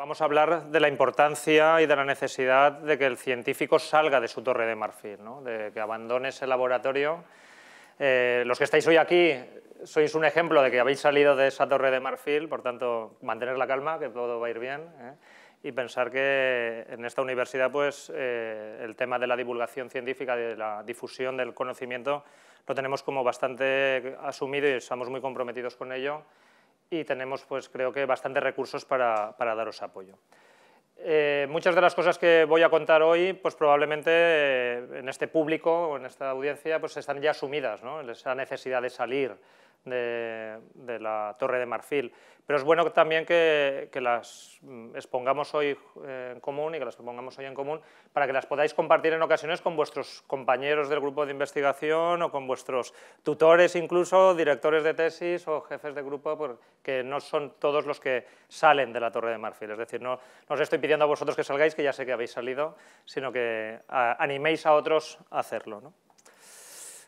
Vamos a hablar de la importancia y de la necesidad de que el científico salga de su torre de marfil, de que abandone ese laboratorio. Eh, los que estáis hoy aquí sois un ejemplo de que habéis salido de esa torre de marfil, por tanto, mantener la calma, que todo va a ir bien. ¿eh? y pensar que en esta universidad pues, eh, el tema de la divulgación científica, de la difusión del conocimiento, lo tenemos como bastante asumido y estamos muy comprometidos con ello y tenemos, pues, creo que, bastantes recursos para, para daros apoyo. Eh, muchas de las cosas que voy a contar hoy, pues probablemente eh, en este público o en esta audiencia, pues están ya asumidas, ¿no? esa necesidad de salir de, la Torre de Marfil. Pero es bueno también que, las mm, expongamos hoy eh, en común y que las pongamos hoy en común para que las podáis compartir en ocasiones con vuestros compañeros del grupo de investigación o con vuestros tutores incluso, directores de tesis o jefes de grupo, porque no son todos los que salen de la Torre de Marfil. Es decir, no, no os estoy pidiendo a vosotros que salgáis, que ya sé que habéis salido, sino que animéis a otros a hacerlo. ¿no?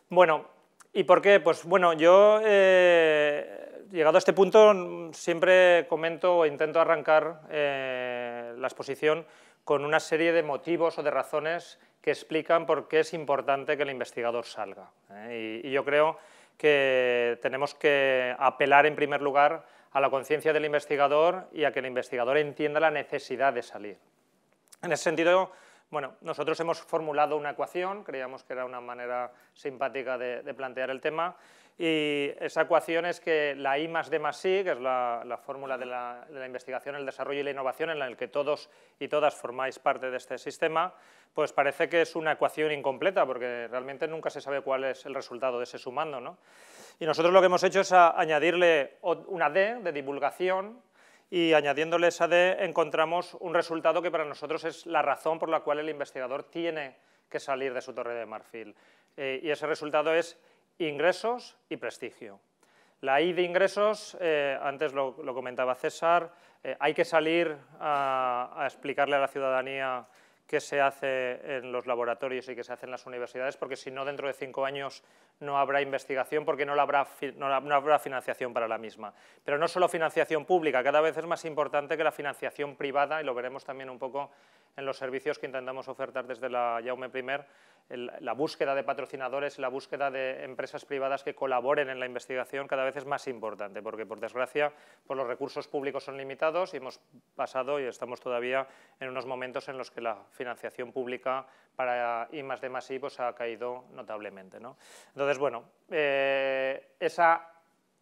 Bueno, ¿Y por qué? Pues bueno, yo, eh, llegado a este punto, siempre comento o intento arrancar eh, la exposición con una serie de motivos o de razones que explican por qué es importante que el investigador salga. ¿eh? Y, yo creo que tenemos que apelar en primer lugar a la conciencia del investigador y a que el investigador entienda la necesidad de salir. En ese sentido, bueno, nosotros hemos formulado una ecuación, creíamos que era una manera simpática de, plantear el tema, y esa ecuación es que la I más D más I, que es la, fórmula de la, investigación, el desarrollo y la innovación, en la que todos y todas formáis parte de este sistema, pues parece que es una ecuación incompleta, porque realmente nunca se sabe cuál es el resultado de ese sumando. ¿no? Y nosotros lo que hemos hecho es añadirle una D de divulgación, y añadiéndole esa D encontramos un resultado que para nosotros es la razón por la cual el investigador tiene que salir de su torre de marfil. Eh, y ese resultado es ingresos y prestigio. La I de ingresos, eh, antes lo, comentaba César, eh, hay que salir a explicarle a la ciudadanía qué se hace en los laboratorios y qué se hace en las universidades, porque si no, dentro de cinco años no habrá investigación porque no habrá, no habrá financiación para la misma. Pero no solo financiación pública, cada vez es más importante que la financiación privada, y lo veremos también un poco en los servicios que intentamos ofertar desde la Jaume I, la búsqueda de patrocinadores, la búsqueda de empresas privadas que colaboren en la investigación cada vez es más importante, porque por desgracia pues los recursos públicos son limitados y hemos pasado y estamos todavía en unos momentos en los que la financiación pública para I más más I pues, ha caído notablemente. Entonces, bueno, eh, esa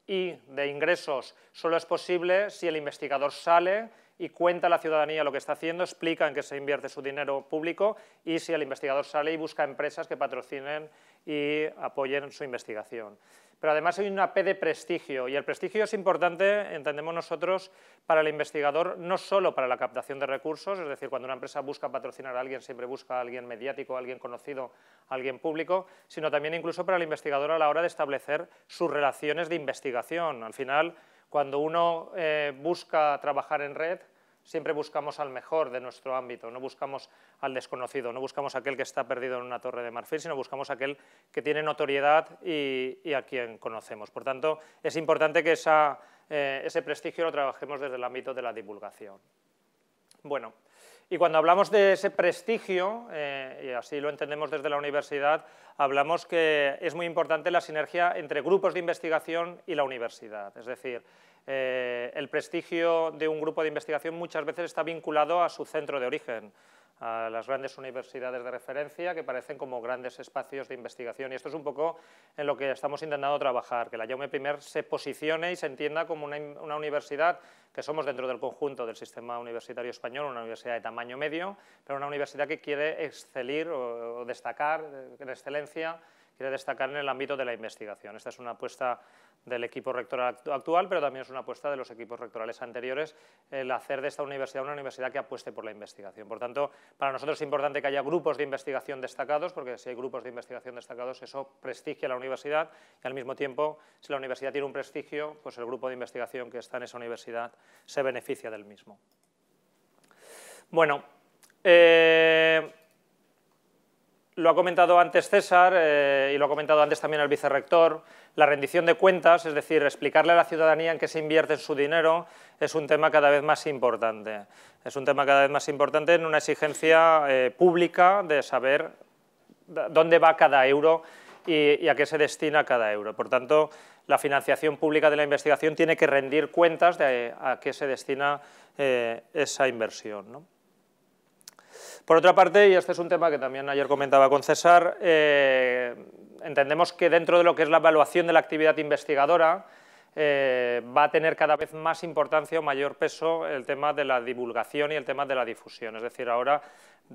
I de ingresos solo es posible si el investigador sale y cuenta a la ciudadanía lo que está haciendo, explica en qué se invierte su dinero público y si el investigador sale y busca empresas que patrocinen y apoyen su investigación. Pero además hay una P de prestigio y el prestigio es importante, entendemos nosotros, para el investigador, no solo para la captación de recursos, es decir, cuando una empresa busca patrocinar a alguien, siempre busca a alguien mediático, a alguien conocido, a alguien público, sino también incluso para el investigador a la hora de establecer sus relaciones de investigación. Al final, cuando uno eh, busca trabajar en red, siempre buscamos al mejor de nuestro ámbito, no buscamos al desconocido, no buscamos aquel que está perdido en una torre de marfil, sino buscamos aquel que tiene notoriedad y, a quien conocemos. Por tanto, es importante que eh, ese prestigio lo trabajemos desde el ámbito de la divulgación. Bueno, y cuando hablamos de ese prestigio, eh, y así lo entendemos desde la universidad, hablamos que es muy importante la sinergia entre grupos de investigación y la universidad. Es decir, eh, el prestigio de un grupo de investigación muchas veces está vinculado a su centro de origen, a las grandes universidades de referencia que parecen como grandes espacios de investigación. Y esto es un poco en lo que estamos intentando trabajar, que la Jaume I se posicione y se entienda como una, universidad que somos dentro del conjunto del sistema universitario español, una universidad de tamaño medio, pero una universidad que quiere excelir o destacar en excelencia quiere destacar en el ámbito de la investigación. Esta es una apuesta del equipo rectoral actual, pero también es una apuesta de los equipos rectorales anteriores, el hacer de esta universidad una universidad que apueste por la investigación. Por tanto, para nosotros es importante que haya grupos de investigación destacados, porque si hay grupos de investigación destacados, eso prestigia a la universidad y al mismo tiempo, si la universidad tiene un prestigio, pues el grupo de investigación que está en esa universidad se beneficia del mismo. Bueno, eh, lo ha comentado antes César y lo ha comentado antes también el vicerrector, la rendición de cuentas, es decir, explicarle a la ciudadanía en qué se invierte su dinero, es un tema cada vez más importante. Es un tema cada vez más importante en una exigencia pública de saber dónde va cada euro y, a qué se destina cada euro. Por tanto, la financiación pública de la investigación tiene que rendir cuentas de a qué se destina eh, esa inversión. Por otra parte, y este es un tema que también ayer comentaba con César, eh, entendemos que dentro de lo que es la evaluación de la actividad investigadora, eh, va a tener cada vez más importancia o mayor peso el tema de la divulgación y el tema de la difusión. Es decir, ahora,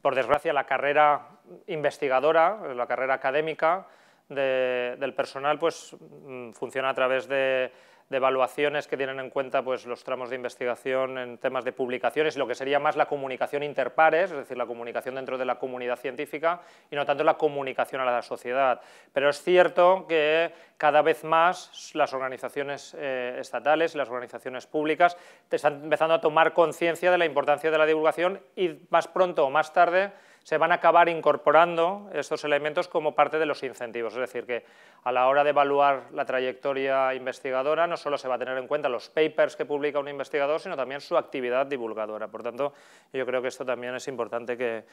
por desgracia, la carrera investigadora, la carrera académica, del personal pues, mm, funciona a través de, evaluaciones que tienen en cuenta pues, los tramos de investigación en temas de publicaciones y lo que sería más la comunicación interpares, es decir, la comunicación dentro de la comunidad científica y no tanto la comunicación a la sociedad. Pero es cierto que cada vez más las organizaciones eh, estatales y las organizaciones públicas están empezando a tomar conciencia de la importancia de la divulgación y más pronto o más tarde se van a acabar incorporando estos elementos como parte de los incentivos. Es decir, que a la hora de evaluar la trayectoria investigadora no solo se va a tener en cuenta los papers que publica un investigador, sino también su actividad divulgadora. Por tanto, yo creo que esto también es importante que,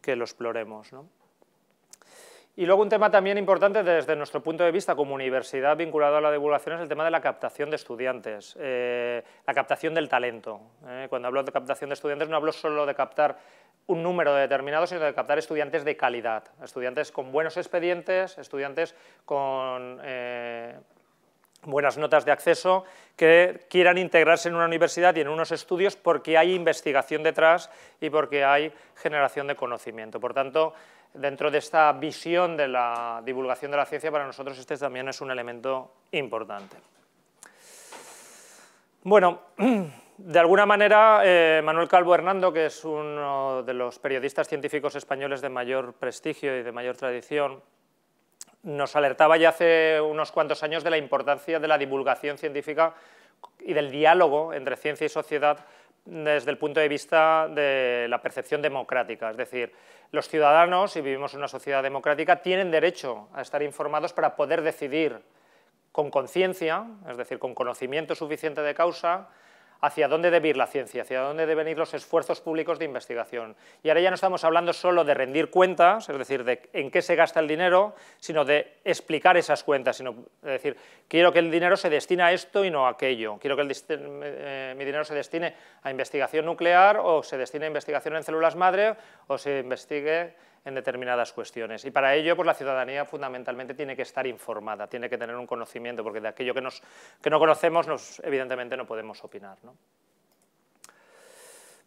que lo exploremos. Y luego un tema también importante desde nuestro punto de vista como universidad vinculado a la divulgación es el tema de la captación de estudiantes, eh, la captación del talento. ¿eh? Cuando hablo de captación de estudiantes no hablo solo de captar un número determinado, sino de captar estudiantes de calidad, estudiantes con buenos expedientes, estudiantes con eh, buenas notas de acceso, que quieran integrarse en una universidad y en unos estudios porque hay investigación detrás y porque hay generación de conocimiento. Por tanto, dentro de esta visión de la divulgación de la ciencia, para nosotros este también es un elemento importante. Bueno, de alguna manera, eh, Manuel Calvo Hernando, que es uno de los periodistas científicos españoles de mayor prestigio y de mayor tradición, nos alertaba ya hace unos cuantos años de la importancia de la divulgación científica y del diálogo entre ciencia y sociedad desde el punto de vista de la percepción democrática. Es decir, los ciudadanos, si vivimos en una sociedad democrática, tienen derecho a estar informados para poder decidir con conciencia, es decir, con conocimiento suficiente de causa, hacia dónde debe ir la ciencia, hacia dónde deben ir los esfuerzos públicos de investigación. Y ahora ya no estamos hablando solo de rendir cuentas, es decir, de en qué se gasta el dinero, sino de explicar esas cuentas, sino de decir, quiero que el dinero se destine a esto y no a aquello, quiero que eh, mi dinero se destine a investigación nuclear o se destine a investigación en células madre o se investigue en determinadas cuestiones. Y para ello, pues la ciudadanía fundamentalmente tiene que estar informada, tiene que tener un conocimiento, porque de aquello que, nos, que no conocemos, nos, evidentemente no podemos opinar. ¿no?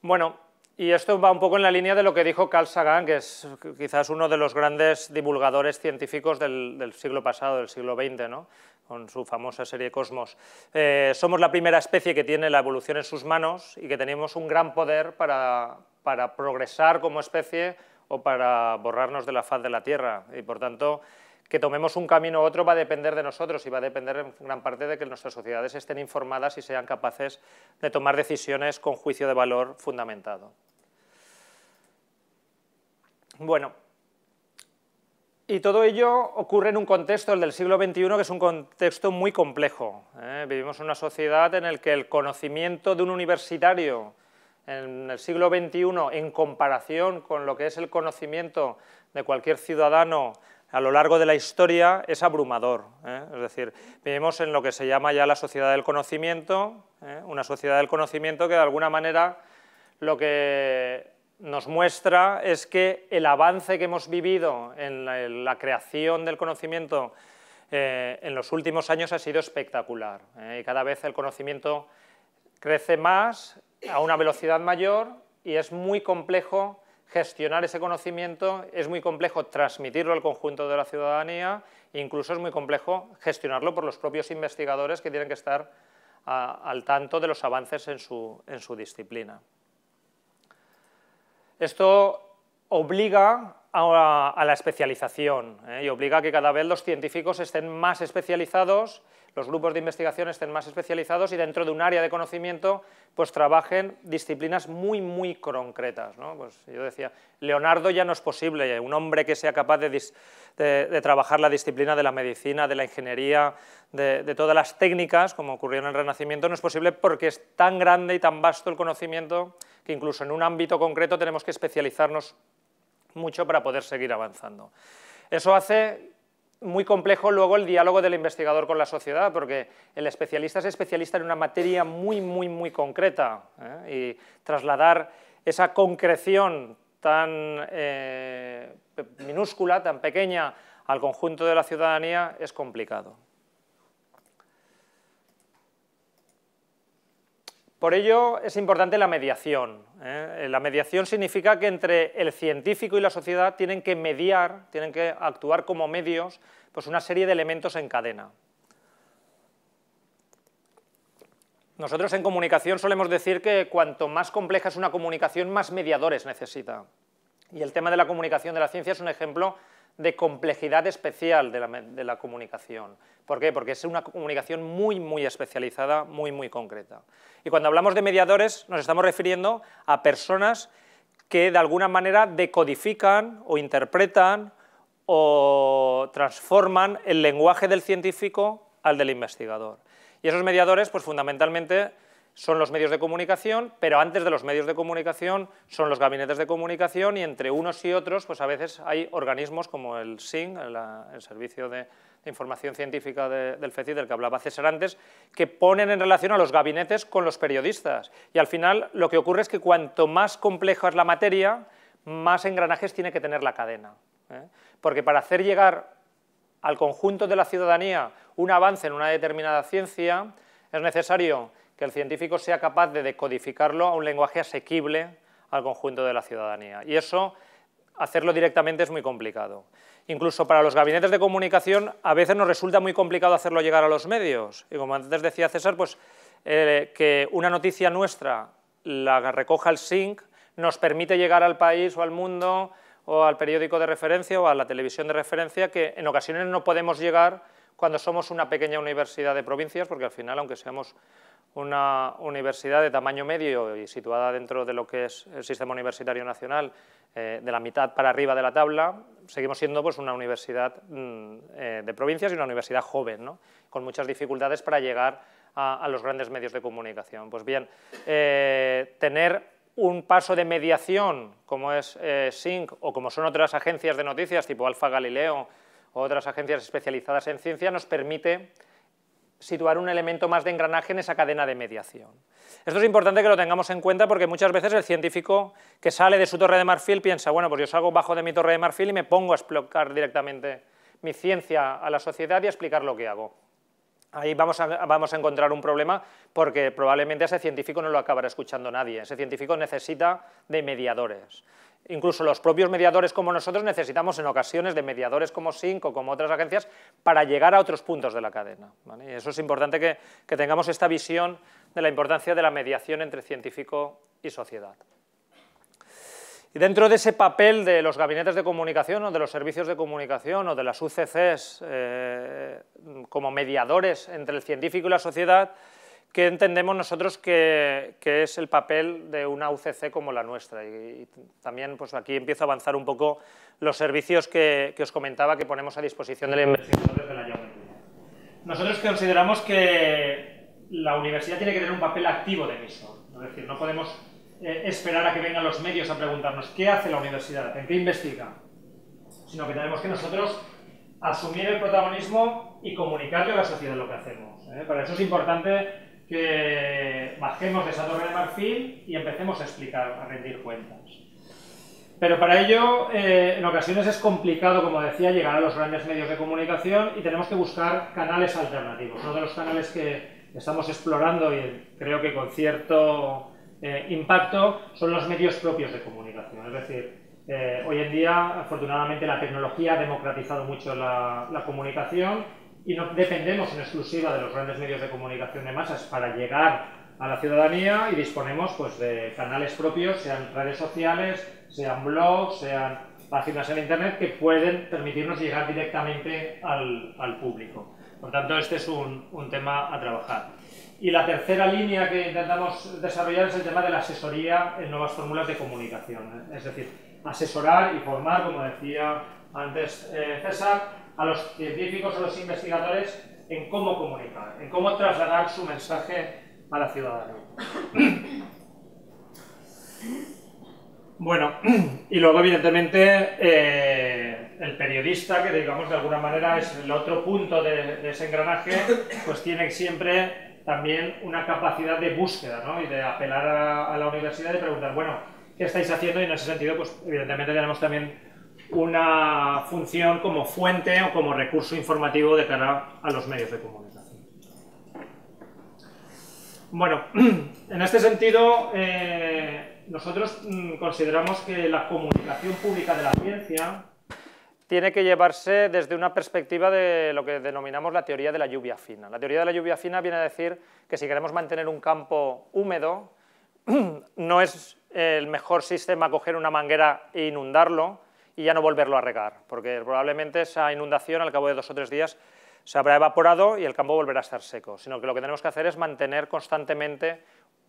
Bueno, y esto va un poco en la línea de lo que dijo Carl Sagan, que es quizás uno de los grandes divulgadores científicos del, siglo pasado, del siglo XX, ¿no? con su famosa serie Cosmos. Eh, somos la primera especie que tiene la evolución en sus manos y que tenemos un gran poder para, para progresar como especie o para borrarnos de la faz de la Tierra. Y por tanto, que tomemos un camino u otro va a depender de nosotros y va a depender en gran parte de que nuestras sociedades estén informadas y sean capaces de tomar decisiones con juicio de valor fundamentado. Bueno, y todo ello ocurre en un contexto, el del siglo XXI, que es un contexto muy complejo. ¿eh? Vivimos en una sociedad en la que el conocimiento de un universitario en el siglo XXI en comparación con lo que es el conocimiento de cualquier ciudadano a lo largo de la historia es abrumador. ¿eh? Es decir, vivimos en lo que se llama ya la sociedad del conocimiento, ¿eh? una sociedad del conocimiento que de alguna manera lo que nos muestra es que el avance que hemos vivido en la, creación del conocimiento eh, en los últimos años ha sido espectacular. Y cada vez el conocimiento crece más a una velocidad mayor y es muy complejo gestionar ese conocimiento, es muy complejo transmitirlo al conjunto de la ciudadanía incluso es muy complejo gestionarlo por los propios investigadores que tienen que estar al tanto de los avances en su, disciplina. Esto obliga a, la especialización ¿eh? y obliga a que cada vez los científicos estén más especializados, los grupos de investigación estén más especializados y dentro de un área de conocimiento pues trabajen disciplinas muy, muy concretas. Pues yo decía, Leonardo ya no es posible, un hombre que sea capaz de, trabajar la disciplina de la medicina, de la ingeniería, de, de, todas las técnicas, como ocurrió en el Renacimiento, no es posible porque es tan grande y tan vasto el conocimiento que incluso en un ámbito concreto tenemos que especializarnos mucho para poder seguir avanzando. Eso hace muy complejo luego el diálogo del investigador con la sociedad, porque el especialista es especialista en una materia muy, muy, muy concreta, ¿eh? y trasladar esa concreción tan eh, minúscula, tan pequeña, al conjunto de la ciudadanía es complicado. Por ello es importante la mediación. ¿eh? La mediación significa que entre el científico y la sociedad tienen que mediar, tienen que actuar como medios, pues una serie de elementos en cadena. Nosotros en comunicación solemos decir que cuanto más compleja es una comunicación, más mediadores necesita. Y el tema de la comunicación de la ciencia es un ejemplo de complejidad especial de la, de la, comunicación. ¿Por qué? Porque es una comunicación muy, muy especializada, muy, muy concreta. Y cuando hablamos de mediadores nos estamos refiriendo a personas que de alguna manera decodifican o interpretan o transforman el lenguaje del científico al del investigador. Y esos mediadores, pues fundamentalmente son los medios de comunicación, pero antes de los medios de comunicación son los gabinetes de comunicación y entre unos y otros pues a veces hay organismos como el SIN, el, Servicio de, Información Científica del FECI, del que hablaba César antes, que ponen en relación a los gabinetes con los periodistas. Y al final lo que ocurre es que cuanto más compleja es la materia, más engranajes tiene que tener la cadena. ¿eh? Porque para hacer llegar al conjunto de la ciudadanía un avance en una determinada ciencia, es necesario que el científico sea capaz de decodificarlo a un lenguaje asequible al conjunto de la ciudadanía. Y eso, hacerlo directamente es muy complicado. Incluso para los gabinetes de comunicación a veces nos resulta muy complicado hacerlo llegar a los medios. Y como antes decía César, pues eh, que una noticia nuestra la recoja el SINC nos permite llegar al país o al mundo o al periódico de referencia o a la televisión de referencia que en ocasiones no podemos llegar cuando somos una pequeña universidad de provincias, porque al final, aunque seamos una universidad de tamaño medio y situada dentro de lo que es el sistema universitario nacional, eh, de la mitad para arriba de la tabla, seguimos siendo pues, una universidad mm, eh, de provincias y una universidad joven, con muchas dificultades para llegar a, los grandes medios de comunicación. Pues bien, eh, tener un paso de mediación como es SYNC o como son otras agencias de noticias tipo Alfa Galileo otras agencias especializadas en ciencia nos permite situar un elemento más de engranaje en esa cadena de mediación. Esto es importante que lo tengamos en cuenta porque muchas veces el científico que sale de su torre de marfil piensa, bueno, pues yo salgo bajo de mi torre de marfil y me pongo a explicar directamente mi ciencia a la sociedad y a explicar lo que hago. Ahí vamos a, vamos a encontrar un problema porque probablemente ese científico no lo acabará escuchando nadie. Ese científico necesita de mediadores. Incluso los propios mediadores como nosotros necesitamos en ocasiones de mediadores como SINC o como otras agencias para llegar a otros puntos de la cadena. Y eso es importante que, tengamos esta visión de la importancia de la mediación entre científico y sociedad. Y dentro de ese papel de los gabinetes de comunicación o de los servicios de comunicación o de las UCCs eh, como mediadores entre el científico y la sociedad, ¿Qué entendemos nosotros que, es el papel de una UCC como la nuestra? Y, también pues aquí empiezo a avanzar un poco los servicios que, os comentaba que ponemos a disposición de la la Nosotros consideramos que la universidad tiene que tener un papel activo de emisor, es decir, no podemos eh, esperar a que vengan los medios a preguntarnos qué hace la universidad, en qué investiga, sino que tenemos que nosotros asumir el protagonismo y comunicarle a la sociedad lo que hacemos. ¿eh? Para eso es importante que bajemos de esa torre de marfil y empecemos a explicar, a rendir cuentas. Pero para ello, eh, en ocasiones es complicado, como decía, llegar a los grandes medios de comunicación y tenemos que buscar canales alternativos. Uno de los canales que estamos explorando y creo que con cierto eh, impacto son los medios propios de comunicación. Es decir, eh, hoy en día, afortunadamente, la tecnología ha democratizado mucho la, la comunicación y no dependemos en exclusiva de los grandes medios de comunicación de masas para llegar a la ciudadanía y disponemos pues, de canales propios, sean redes sociales, sean blogs, sean páginas en Internet que pueden permitirnos llegar directamente al, público. Por tanto, este es un, un, tema a trabajar. Y la tercera línea que intentamos desarrollar es el tema de la asesoría en nuevas fórmulas de comunicación. Es decir, asesorar y formar, como decía antes eh, César, a los científicos, a los investigadores en cómo comunicar, en cómo trasladar su mensaje a la ciudadanía. Bueno, y luego evidentemente eh, el periodista, que digamos de alguna manera es el otro punto de, ese engranaje, pues tiene siempre también una capacidad de búsqueda ¿no? y de apelar a, la universidad y preguntar, bueno, ¿qué estáis haciendo? Y en ese sentido, pues evidentemente tenemos también una función como fuente o como recurso informativo de cara a los medios de comunicación. Bueno, en este sentido, eh, nosotros mm, consideramos que la comunicación pública de la ciencia tiene que llevarse desde una perspectiva de lo que denominamos la teoría de la lluvia fina. La teoría de la lluvia fina viene a decir que si queremos mantener un campo húmedo, no es el mejor sistema coger una manguera e inundarlo y ya no volverlo a regar, porque probablemente esa inundación al cabo de dos o tres días se habrá evaporado y el campo volverá a estar seco, sino que lo que tenemos que hacer es mantener constantemente,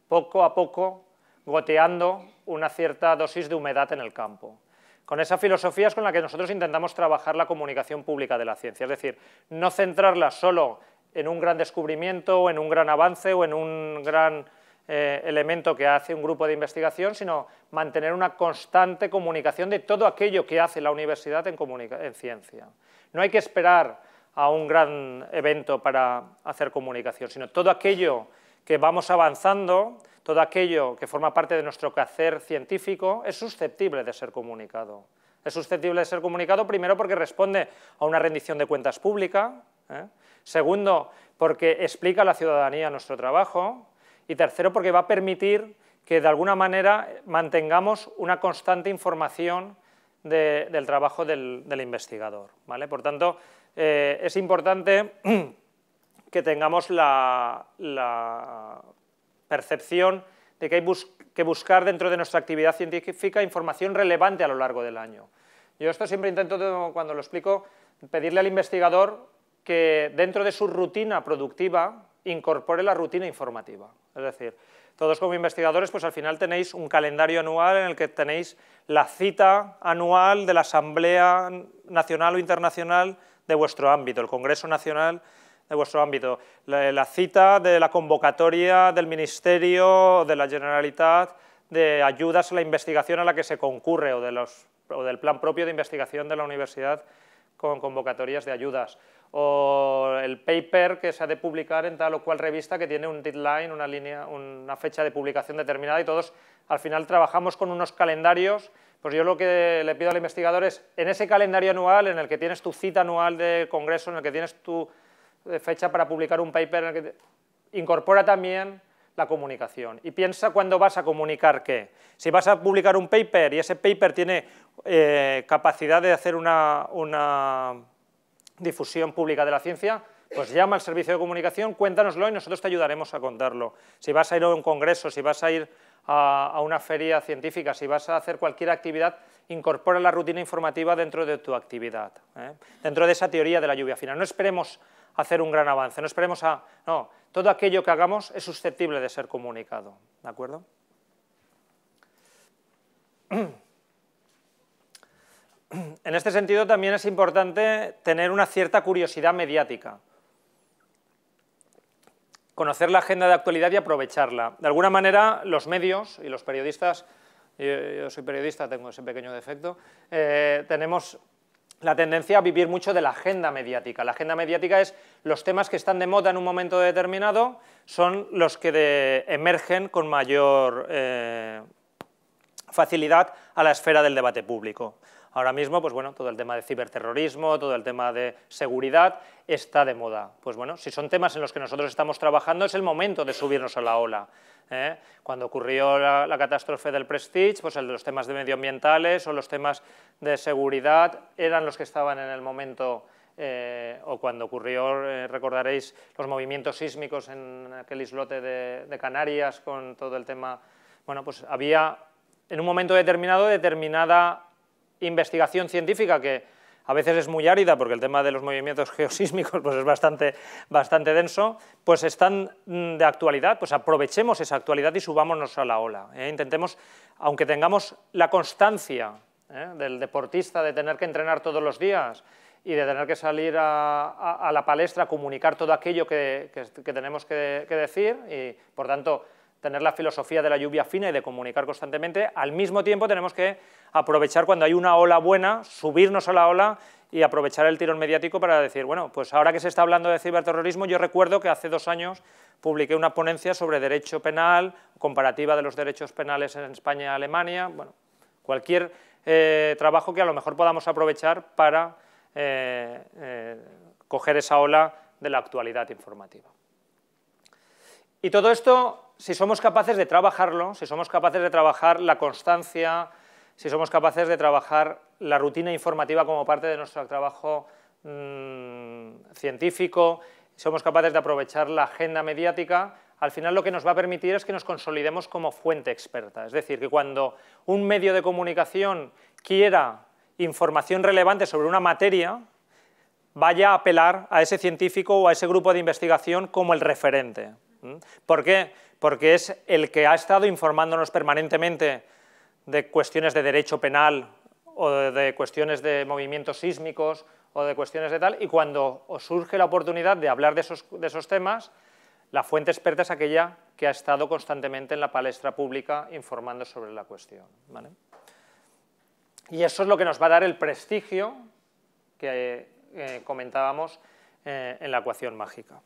poco a poco, goteando una cierta dosis de humedad en el campo. Con esa filosofía es con la que nosotros intentamos trabajar la comunicación pública de la ciencia, es decir, no centrarla solo en un gran descubrimiento o en un gran avance o en un gran eh, elemento que hace un grupo de investigación, sino mantener una constante comunicación de todo aquello que hace la universidad en, en ciencia. No hay que esperar a un gran evento para hacer comunicación, sino todo aquello que vamos avanzando, todo aquello que forma parte de nuestro quehacer científico es susceptible de ser comunicado. Es susceptible de ser comunicado primero porque responde a una rendición de cuentas pública, ¿eh? segundo porque explica a la ciudadanía nuestro trabajo y tercero porque va a permitir que de alguna manera mantengamos una constante información del trabajo del, investigador. ¿vale? Por tanto, eh, es importante que tengamos la, percepción de que hay que buscar dentro de nuestra actividad científica información relevante a lo largo del año. Yo esto siempre intento, cuando lo explico, pedirle al investigador que dentro de su rutina productiva incorpore la rutina informativa. Es decir, todos como investigadores, pues al final tenéis un calendario anual en el que tenéis la cita anual de la Asamblea Nacional o Internacional de vuestro ámbito, el Congreso Nacional de vuestro ámbito, la, cita de la convocatoria del Ministerio de la Generalitat de ayudas a la investigación a la que se concurre o, de los, o del plan propio de investigación de la universidad con convocatorias de ayudas. O el paper que se ha de publicar en tal o cual revista que tiene un deadline, una, línea, una fecha de publicación determinada y todos al final trabajamos con unos calendarios. Pues yo lo que le pido al investigador es, en ese calendario anual, en el que tienes tu cita anual de congreso, en el que tienes tu fecha para publicar un paper, en el que incorpora también la comunicación. Y piensa cuándo vas a comunicar qué. Si vas a publicar un paper y ese paper tiene eh, capacidad de hacer una, una difusión pública de la ciencia, pues llama al servicio de comunicación, cuéntanoslo y nosotros te ayudaremos a contarlo. Si vas a ir a un congreso, si vas a ir a, una feria científica, si vas a hacer cualquier actividad, incorpora la rutina informativa dentro de tu actividad, ¿eh? dentro de esa teoría de la lluvia fina. No esperemos hacer un gran avance, no esperemos a... No, todo aquello que hagamos es susceptible de ser comunicado, ¿de acuerdo? En este sentido también es importante tener una cierta curiosidad mediática conocer la agenda de actualidad y aprovecharla. De alguna manera, los medios y los periodistas, yo, soy periodista, tengo ese pequeño defecto, eh, tenemos la tendencia a vivir mucho de la agenda mediática. La agenda mediática es los temas que están de moda en un momento determinado, son los que emergen con mayor eh, facilidad a la esfera del debate público. Ahora mismo, pues bueno, todo el tema de ciberterrorismo, todo el tema de seguridad está de moda. Pues bueno, si son temas en los que nosotros estamos trabajando, es el momento de subirnos a la ola. ¿eh? Cuando ocurrió la, catástrofe del Prestige, pues los temas de medioambientales o los temas de seguridad eran los que estaban en el momento eh, o cuando ocurrió, eh, recordaréis, los movimientos sísmicos en aquel islote de, de, Canarias con todo el tema, bueno, pues había en un momento determinado determinada investigación científica que a veces es muy árida porque el tema de los movimientos geosísmicos pues es bastante, bastante denso, pues están mm, de actualidad, pues aprovechemos esa actualidad y subámonos a la ola. ¿eh? Intentemos, aunque tengamos la constancia ¿eh? del deportista de tener que entrenar todos los días y de tener que salir a, la palestra a comunicar todo aquello que, tenemos que, que decir y, por tanto, tener la filosofía de la lluvia fina y de comunicar constantemente, al mismo tiempo tenemos que aprovechar cuando hay una ola buena, subirnos a la ola y aprovechar el tirón mediático para decir, bueno, pues ahora que se está hablando de ciberterrorismo, yo recuerdo que hace dos años publiqué una ponencia sobre derecho penal, comparativa de los derechos penales en España y Alemania, bueno, cualquier eh, trabajo que a lo mejor podamos aprovechar para eh, eh, coger esa ola de la actualidad informativa. Y todo esto si somos capaces de trabajarlo, si somos capaces de trabajar la constancia, si somos capaces de trabajar la rutina informativa como parte de nuestro trabajo mm, científico, si somos capaces de aprovechar la agenda mediática, al final lo que nos va a permitir es que nos consolidemos como fuente experta. Es decir, que cuando un medio de comunicación quiera información relevante sobre una materia, vaya a apelar a ese científico o a ese grupo de investigación como el referente. ¿Por qué? porque es el que ha estado informándonos permanentemente de cuestiones de derecho penal o de cuestiones de movimientos sísmicos o de cuestiones de tal, y cuando os surge la oportunidad de hablar de esos, temas, la fuente experta es aquella que ha estado constantemente en la palestra pública informando sobre la cuestión. Y eso es lo que nos va a dar el prestigio que eh, comentábamos eh, en la ecuación mágica.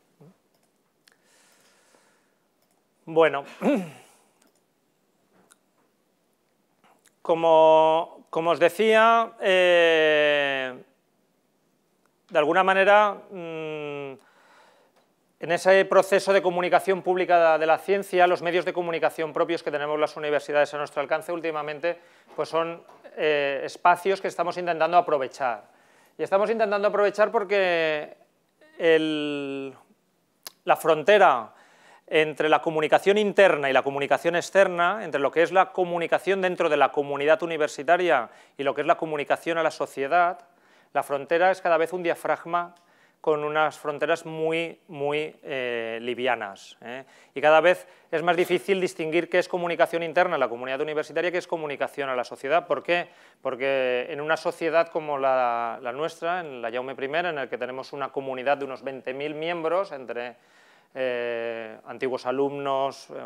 Bueno, como, os decía, eh, de alguna manera, mm, en ese proceso de comunicación pública de la ciencia, los medios de comunicación propios que tenemos las universidades a nuestro alcance últimamente, pues son eh, espacios que estamos intentando aprovechar. Y estamos intentando aprovechar porque la frontera entre la comunicación interna y la comunicación externa, entre lo que es la comunicación dentro de la comunidad universitaria y lo que es la comunicación a la sociedad, la frontera es cada vez un diafragma con unas fronteras muy, muy eh, livianas. ¿eh? Y cada vez es más difícil distinguir qué es comunicación interna en la comunidad universitaria qué es comunicación a la sociedad. ¿Por qué? Porque en una sociedad como la, la nuestra, en la Jaume I, en la que tenemos una comunidad de unos 20.000 miembros entre eh, antiguos alumnos, eh,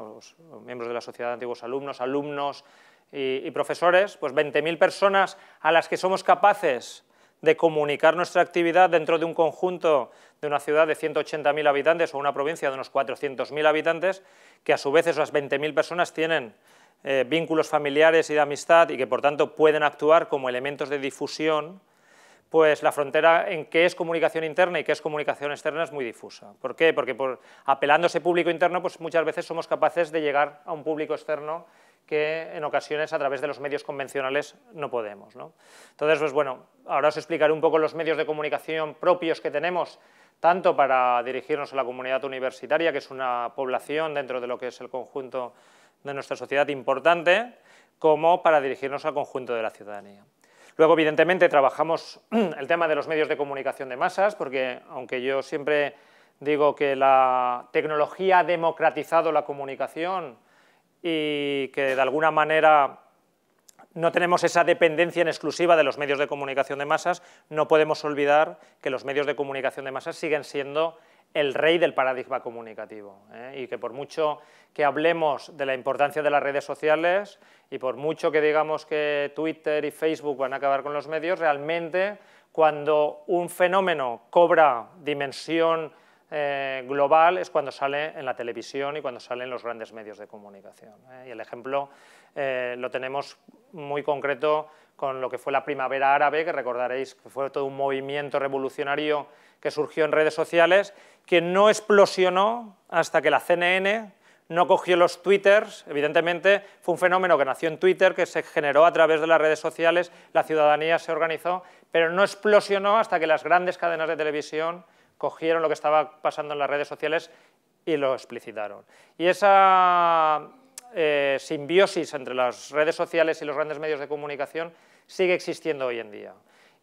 miembros de la sociedad de antiguos alumnos, alumnos y, profesores, pues 20.000 personas a las que somos capaces de comunicar nuestra actividad dentro de un conjunto de una ciudad de 180.000 habitantes o una provincia de unos 400.000 habitantes, que a su vez esas 20.000 personas tienen eh, vínculos familiares y de amistad y que por tanto pueden actuar como elementos de difusión pues la frontera en qué es comunicación interna y qué es comunicación externa es muy difusa. ¿Por qué? Porque por, apelando a ese público interno, pues muchas veces somos capaces de llegar a un público externo que en ocasiones a través de los medios convencionales no podemos. Entonces, pues bueno, ahora os explicaré un poco los medios de comunicación propios que tenemos, tanto para dirigirnos a la comunidad universitaria, que es una población dentro de lo que es el conjunto de nuestra sociedad importante, como para dirigirnos al conjunto de la ciudadanía. Luego, evidentemente, trabajamos el tema de los medios de comunicación de masas, porque aunque yo siempre digo que la tecnología ha democratizado la comunicación y que de alguna manera no tenemos esa dependencia en exclusiva de los medios de comunicación de masas, no podemos olvidar que los medios de comunicación de masas siguen siendo el rey del paradigma comunicativo ¿eh? y que por mucho que hablemos de la importancia de las redes sociales y por mucho que digamos que Twitter y Facebook van a acabar con los medios, realmente cuando un fenómeno cobra dimensión eh, global es cuando sale en la televisión y cuando salen los grandes medios de comunicación. ¿eh? Y el ejemplo lo tenemos muy concreto con lo que fue la primavera árabe, que recordaréis que fue todo un movimiento revolucionario que surgió en redes sociales que no explosionó hasta que la CNN no cogió los twitters, evidentemente fue un fenómeno que nació en Twitter, que se generó a través de las redes sociales, la ciudadanía se organizó, pero no explosionó hasta que las grandes cadenas de televisión cogieron lo que estaba pasando en las redes sociales y lo explicitaron. Y esa eh, simbiosis entre las redes sociales y los grandes medios de comunicación sigue existiendo hoy en día.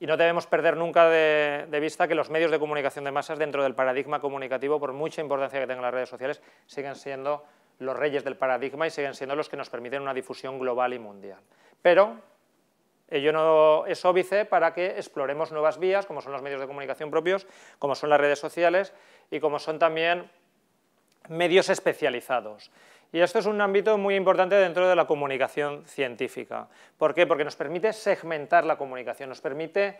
Y no debemos perder nunca de, vista que los medios de comunicación de masas dentro del paradigma comunicativo, por mucha importancia que tengan las redes sociales, siguen siendo los reyes del paradigma y siguen siendo los que nos permiten una difusión global y mundial. Pero ello no es óbice para que exploremos nuevas vías, como son los medios de comunicación propios, como son las redes sociales y como son también medios especializados. Y esto es un ámbito muy importante dentro de la comunicación científica. ¿Por qué? Porque nos permite segmentar la comunicación, nos permite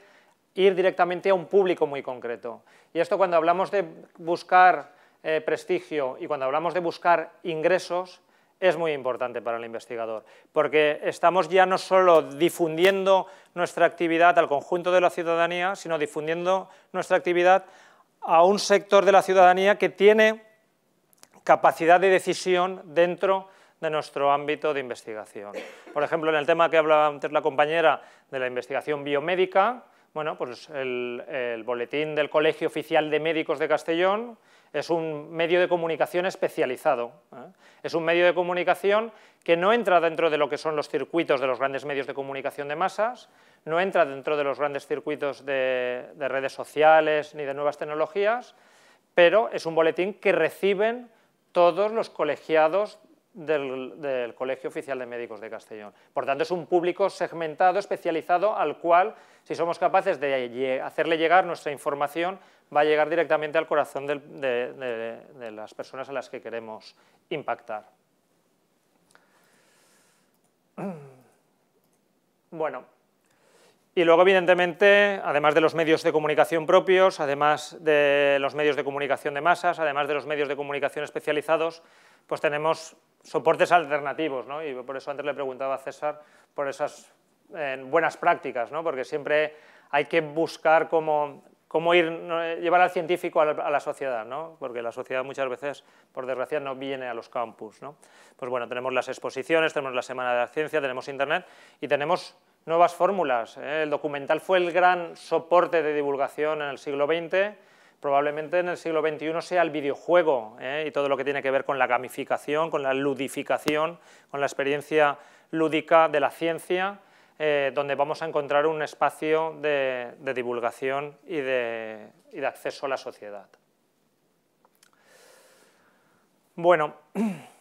ir directamente a un público muy concreto. Y esto cuando hablamos de buscar eh, prestigio y cuando hablamos de buscar ingresos, es muy importante para el investigador, porque estamos ya no solo difundiendo nuestra actividad al conjunto de la ciudadanía, sino difundiendo nuestra actividad a un sector de la ciudadanía que tiene capacidad de decisión dentro de nuestro ámbito de investigación. Por ejemplo, en el tema que hablaba antes la compañera de la investigación biomédica, bueno, pues el, boletín del Colegio Oficial de Médicos de Castellón es un medio de comunicación especializado. ¿eh? Es un medio de comunicación que no entra dentro de lo que son los circuitos de los grandes medios de comunicación de masas, no entra dentro de los grandes circuitos de redes sociales ni de nuevas tecnologías, pero es un boletín que reciben todos los colegiados del, Colegio Oficial de Médicos de Castellón. Por tanto, es un público segmentado, especializado, al cual, si somos capaces de hacerle llegar nuestra información, va a llegar directamente al corazón de, de las personas a las que queremos impactar. Bueno, y luego, evidentemente, además de los medios de comunicación propios, además de los medios de comunicación de masas, además de los medios de comunicación especializados, pues tenemos soportes alternativos, ¿no? y por eso antes le preguntaba a César por esas eh, buenas prácticas, ¿no? porque siempre hay que buscar cómo, cómo ir, llevar al científico a la, sociedad, ¿no? porque la sociedad muchas veces, por desgracia, no viene a los campus. ¿no? Pues bueno, tenemos las exposiciones, tenemos la Semana de la Ciencia, tenemos Internet y tenemos nuevas fórmulas. ¿eh? El documental fue el gran soporte de divulgación en el siglo XX, probablemente en el siglo XXI sea el videojuego ¿eh? y todo lo que tiene que ver con la gamificación, con la ludificación, con la experiencia lúdica de la ciencia, eh, donde vamos a encontrar un espacio de, divulgación y de, y de acceso a la sociedad. Bueno,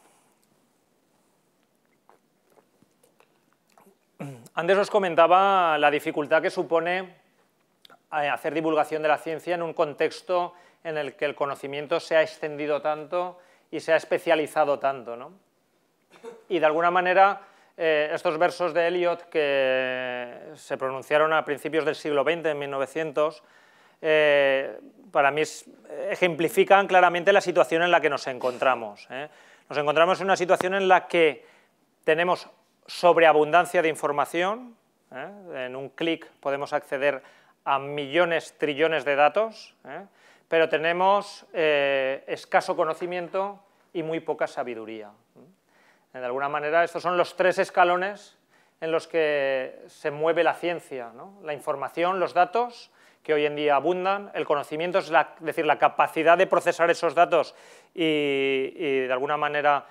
Antes os comentaba la dificultad que supone eh, hacer divulgación de la ciencia en un contexto en el que el conocimiento se ha extendido tanto y se ha especializado tanto. ¿no? Y de alguna manera eh, estos versos de Eliot que se pronunciaron a principios del siglo XX, en 1900, eh, para mí ejemplifican claramente la situación en la que nos encontramos. Nos encontramos en una situación en la que tenemos sobreabundancia de información, ¿eh? en un clic podemos acceder a millones, trillones de datos, ¿eh? pero tenemos eh, escaso conocimiento y muy poca sabiduría. De alguna manera, estos son los tres escalones en los que se mueve la ciencia, la información, los datos, que hoy en día abundan, el conocimiento es decir, la capacidad de procesar esos datos y, y de alguna manera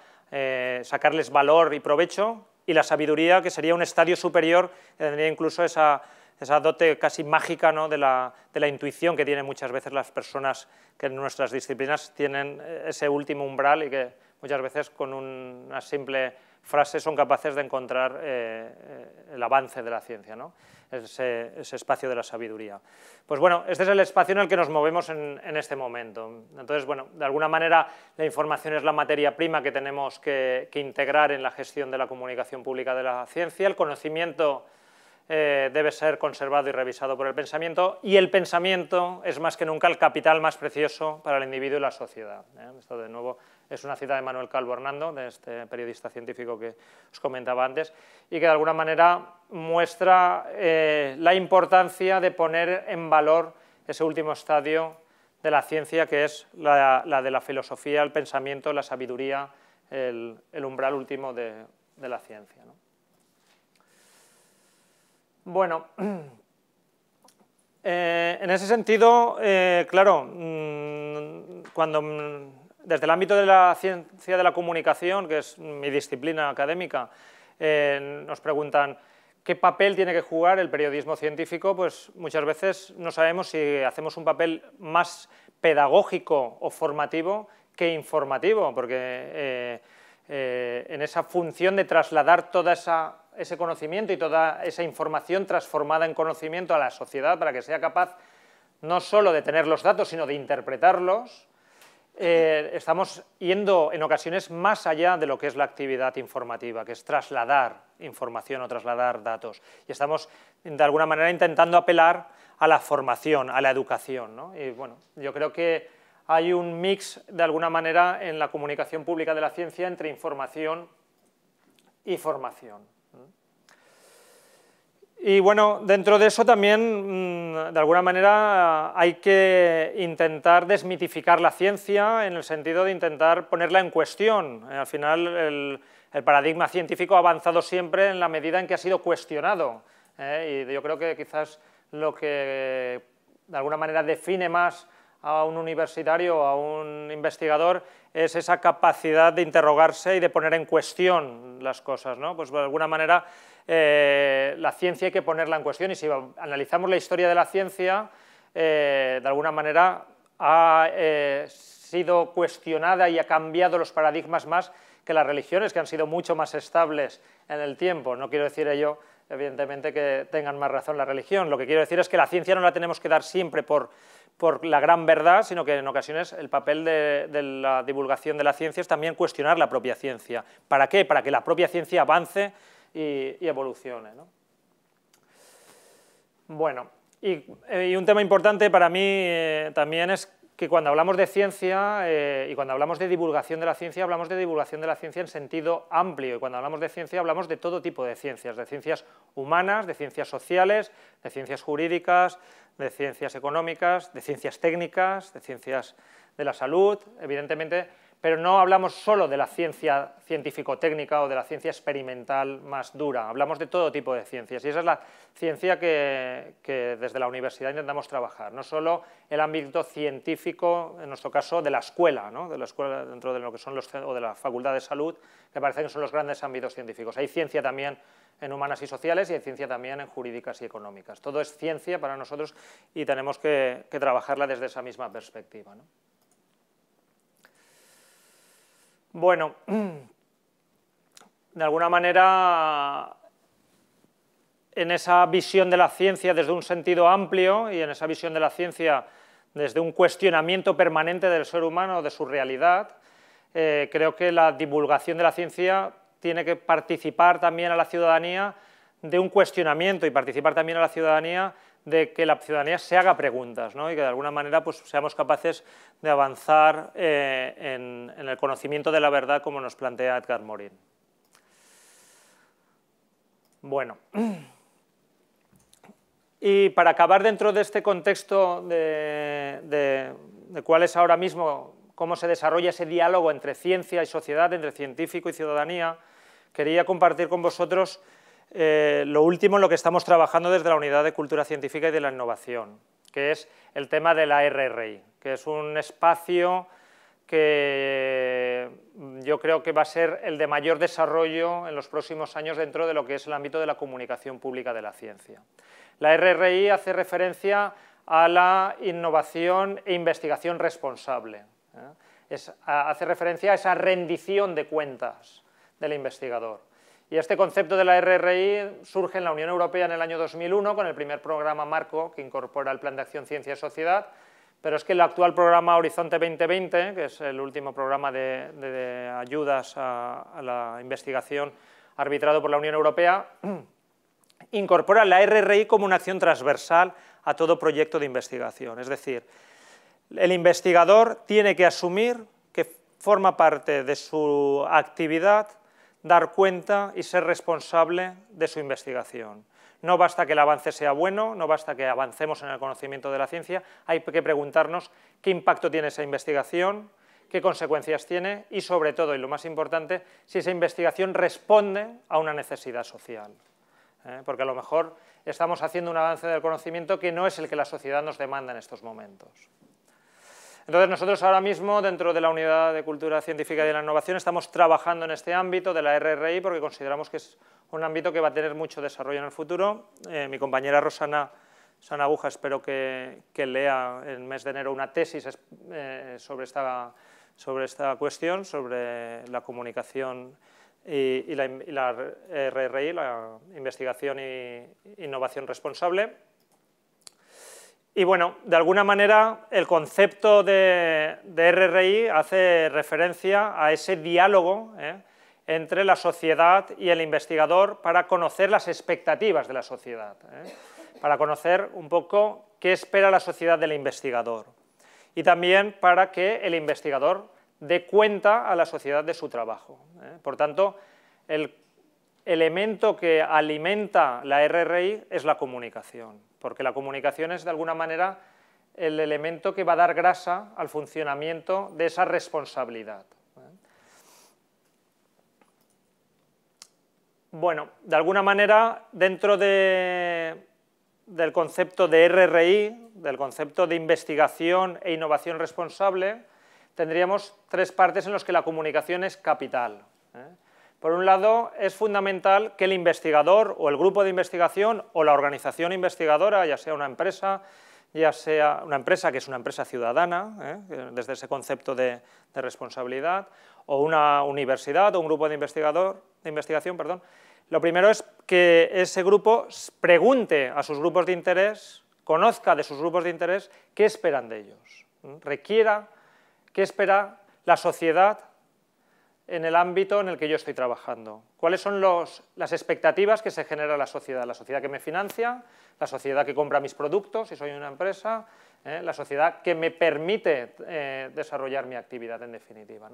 sacarles valor y provecho, y la sabiduría, que sería un estadio superior, que tendría incluso esa, esa dote casi mágica ¿no? de, la, de, la, intuición que tienen muchas veces las personas que en nuestras disciplinas tienen ese último umbral y que muchas veces con una simple frase son capaces de encontrar eh, eh, el avance de la ciencia, ¿no? Ese, ese, espacio de la sabiduría. Pues bueno, este es el espacio en el que nos movemos en, este momento. Entonces, bueno, de alguna manera la información es la materia prima que tenemos que, que integrar en la gestión de la comunicación pública de la ciencia, el conocimiento eh, debe ser conservado y revisado por el pensamiento y el pensamiento es más que nunca el capital más precioso para el individuo y la sociedad. ¿eh? Esto de nuevo es una cita de Manuel Calvo Hernando, de este periodista científico que os comentaba antes, y que de alguna manera muestra eh, la importancia de poner en valor ese último estadio de la ciencia que es la, de la filosofía, el pensamiento, la sabiduría, el, umbral último de, la ciencia. Bueno, eh, en ese sentido, eh, claro, mm, cuando desde el ámbito de la ciencia de la comunicación, que es mi disciplina académica, eh, nos preguntan ¿Qué papel tiene que jugar el periodismo científico? Pues muchas veces no sabemos si hacemos un papel más pedagógico o formativo que informativo, porque eh, eh, en esa función de trasladar todo ese conocimiento y toda esa información transformada en conocimiento a la sociedad para que sea capaz no solo de tener los datos, sino de interpretarlos, eh, estamos yendo en ocasiones más allá de lo que es la actividad informativa, que es trasladar información o trasladar datos. Y estamos, de alguna manera, intentando apelar a la formación, a la educación. Y bueno, yo creo que hay un mix, de alguna manera, en la comunicación pública de la ciencia entre información y formación. Y bueno, dentro de eso también, mm, de alguna manera, hay que intentar desmitificar la ciencia en el sentido de intentar ponerla en cuestión. Al final, el, paradigma científico ha avanzado siempre en la medida en que ha sido cuestionado. ¿eh? Y yo creo que quizás lo que de alguna manera define más a un universitario o a un investigador es esa capacidad de interrogarse y de poner en cuestión las cosas. ¿no? Pues de alguna manera eh, la ciencia hay que ponerla en cuestión y si analizamos la historia de la ciencia, eh, de alguna manera ha eh, sido cuestionada y ha cambiado los paradigmas más que las religiones, que han sido mucho más estables en el tiempo. No quiero decir ello, evidentemente, que tengan más razón la religión. Lo que quiero decir es que la ciencia no la tenemos que dar siempre por, por la gran verdad, sino que en ocasiones el papel de, de, la divulgación de la ciencia es también cuestionar la propia ciencia. ¿Para qué? Para que la propia ciencia avance y, evolucione. Bueno, eh, y, un tema importante para mí eh, también es que cuando hablamos de ciencia eh, y cuando hablamos de divulgación de la ciencia, hablamos de divulgación de la ciencia en sentido amplio. Y cuando hablamos de ciencia, hablamos de todo tipo de ciencias, de ciencias humanas, de ciencias sociales, de ciencias jurídicas, de ciencias económicas, de ciencias técnicas, de ciencias de la salud. Evidentemente, pero no hablamos solo de la ciencia científico-técnica o de la ciencia experimental más dura, hablamos de todo tipo de ciencias y esa es la ciencia que, desde la universidad intentamos trabajar, no solo el ámbito científico, en nuestro caso, de la escuela, de la escuela dentro de lo que son los, o de la facultad de salud, que parece que son los grandes ámbitos científicos. Hay ciencia también en humanas y sociales y hay ciencia también en jurídicas y económicas. Todo es ciencia para nosotros y tenemos que, trabajarla desde esa misma perspectiva. Bueno, de alguna manera, en esa visión de la ciencia desde un sentido amplio y en esa visión de la ciencia desde un cuestionamiento permanente del ser humano, de su realidad, eh, creo que la divulgación de la ciencia tiene que participar también a la ciudadanía de un cuestionamiento y participar también a la ciudadanía de que la ciudadanía se haga preguntas ¿no? y que de alguna manera pues, seamos capaces de avanzar eh, en, el conocimiento de la verdad como nos plantea Edgar Morin. Bueno, y para acabar dentro de este contexto de, de cuál es ahora mismo, cómo se desarrolla ese diálogo entre ciencia y sociedad, entre científico y ciudadanía, quería compartir con vosotros eh, lo último en lo que estamos trabajando desde la Unidad de Cultura Científica y de la Innovación, que es el tema de la RRI, que es un espacio que yo creo que va a ser el de mayor desarrollo en los próximos años dentro de lo que es el ámbito de la comunicación pública de la ciencia. La RRI hace referencia a la innovación e investigación responsable. ¿eh? hace referencia a esa rendición de cuentas del investigador. Y este concepto de la RRI surge en la Unión Europea en el año 2001 con el primer programa marco que incorpora el Plan de Acción Ciencia y Sociedad, pero es que el actual programa Horizonte 2020, que es el último programa de, ayudas a, la investigación arbitrado por la Unión Europea, incorpora la RRI como una acción transversal a todo proyecto de investigación. Es decir, el investigador tiene que asumir que forma parte de su actividad dar cuenta y ser responsable de su investigación. No basta que el avance sea bueno, no basta que avancemos en el conocimiento de la ciencia, hay que preguntarnos qué impacto tiene esa investigación, qué consecuencias tiene y, sobre todo, y lo más importante, si esa investigación responde a una necesidad social. ¿eh? Porque a lo mejor estamos haciendo un avance del conocimiento que no es el que la sociedad nos demanda en estos momentos. Entonces nosotros ahora mismo dentro de la Unidad de Cultura Científica y de la Innovación estamos trabajando en este ámbito de la RRI porque consideramos que es un ámbito que va a tener mucho desarrollo en el futuro. Eh, mi compañera Rosana Sanabuja espero que, lea en el mes de enero una tesis eh, sobre, esta, sobre esta cuestión, sobre la comunicación y, la, y la RRI, la investigación e innovación responsable. Y bueno, de alguna manera el concepto de, RRI hace referencia a ese diálogo ¿eh? entre la sociedad y el investigador para conocer las expectativas de la sociedad, ¿eh? para conocer un poco qué espera la sociedad del investigador y también para que el investigador dé cuenta a la sociedad de su trabajo. ¿eh? Por tanto, el elemento que alimenta la RRI es la comunicación porque la comunicación es de alguna manera el elemento que va a dar grasa al funcionamiento de esa responsabilidad. Bueno, de alguna manera, dentro del concepto de RRI, del concepto de investigación e innovación responsable, tendríamos tres partes en las que la comunicación es capital. ¿eh? Por un lado, es fundamental que el investigador o el grupo de investigación o la organización investigadora, ya sea una empresa, ya sea una empresa que es una empresa ciudadana, ¿eh? desde ese concepto de, responsabilidad, o una universidad o un grupo de, investigador, de investigación, perdón, lo primero es que ese grupo pregunte a sus grupos de interés, conozca de sus grupos de interés qué esperan de ellos, requiera qué espera la sociedad en el ámbito en el que yo estoy trabajando. ¿Cuáles son las expectativas que se genera la sociedad? La sociedad que me financia, la sociedad que compra mis productos, si soy una empresa, ¿eh? la sociedad que me permite eh, desarrollar mi actividad, en definitiva.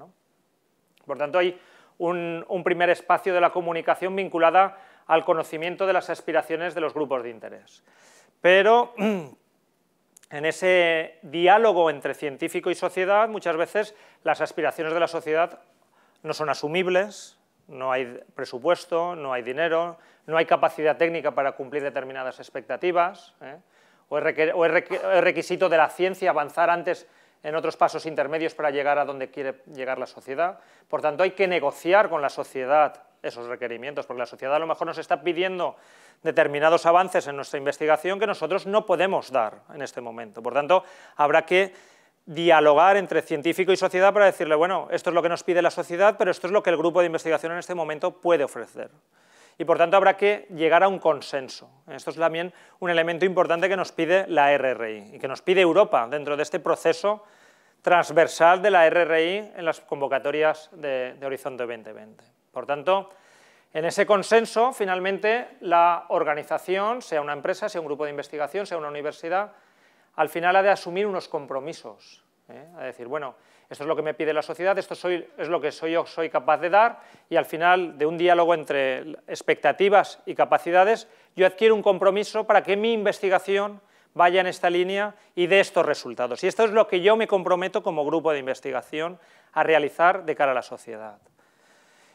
Por tanto, hay un, un primer espacio de la comunicación vinculada al conocimiento de las aspiraciones de los grupos de interés. Pero en ese diálogo entre científico y sociedad, muchas veces las aspiraciones de la sociedad no son asumibles, no hay presupuesto, no hay dinero, no hay capacidad técnica para cumplir determinadas expectativas, ¿eh? o, es requisito de la ciencia avanzar antes en otros pasos intermedios para llegar a donde quiere llegar la sociedad. Por tanto, hay que negociar con la sociedad esos requerimientos, porque la sociedad a lo mejor nos está pidiendo determinados avances en nuestra investigación que nosotros no podemos dar en este momento. Por tanto, habrá que dialogar entre científico y sociedad para decirle, bueno, esto es lo que nos pide la sociedad, pero esto es lo que el grupo de investigación en este momento puede ofrecer. Y por tanto habrá que llegar a un consenso. Esto es también un elemento importante que nos pide la RRI y que nos pide Europa dentro de este proceso transversal de la RRI en las convocatorias de, de Horizonte 2020. Por tanto, en ese consenso, finalmente, la organización, sea una empresa, sea un grupo de investigación, sea una universidad, al final ha de asumir unos compromisos, ¿eh? a decir, bueno, esto es lo que me pide la sociedad, esto es lo que soy yo soy capaz de dar, y al final de un diálogo entre expectativas y capacidades, yo adquiero un compromiso para que mi investigación vaya en esta línea y dé estos resultados. Y esto es lo que yo me comprometo como grupo de investigación a realizar de cara a la sociedad.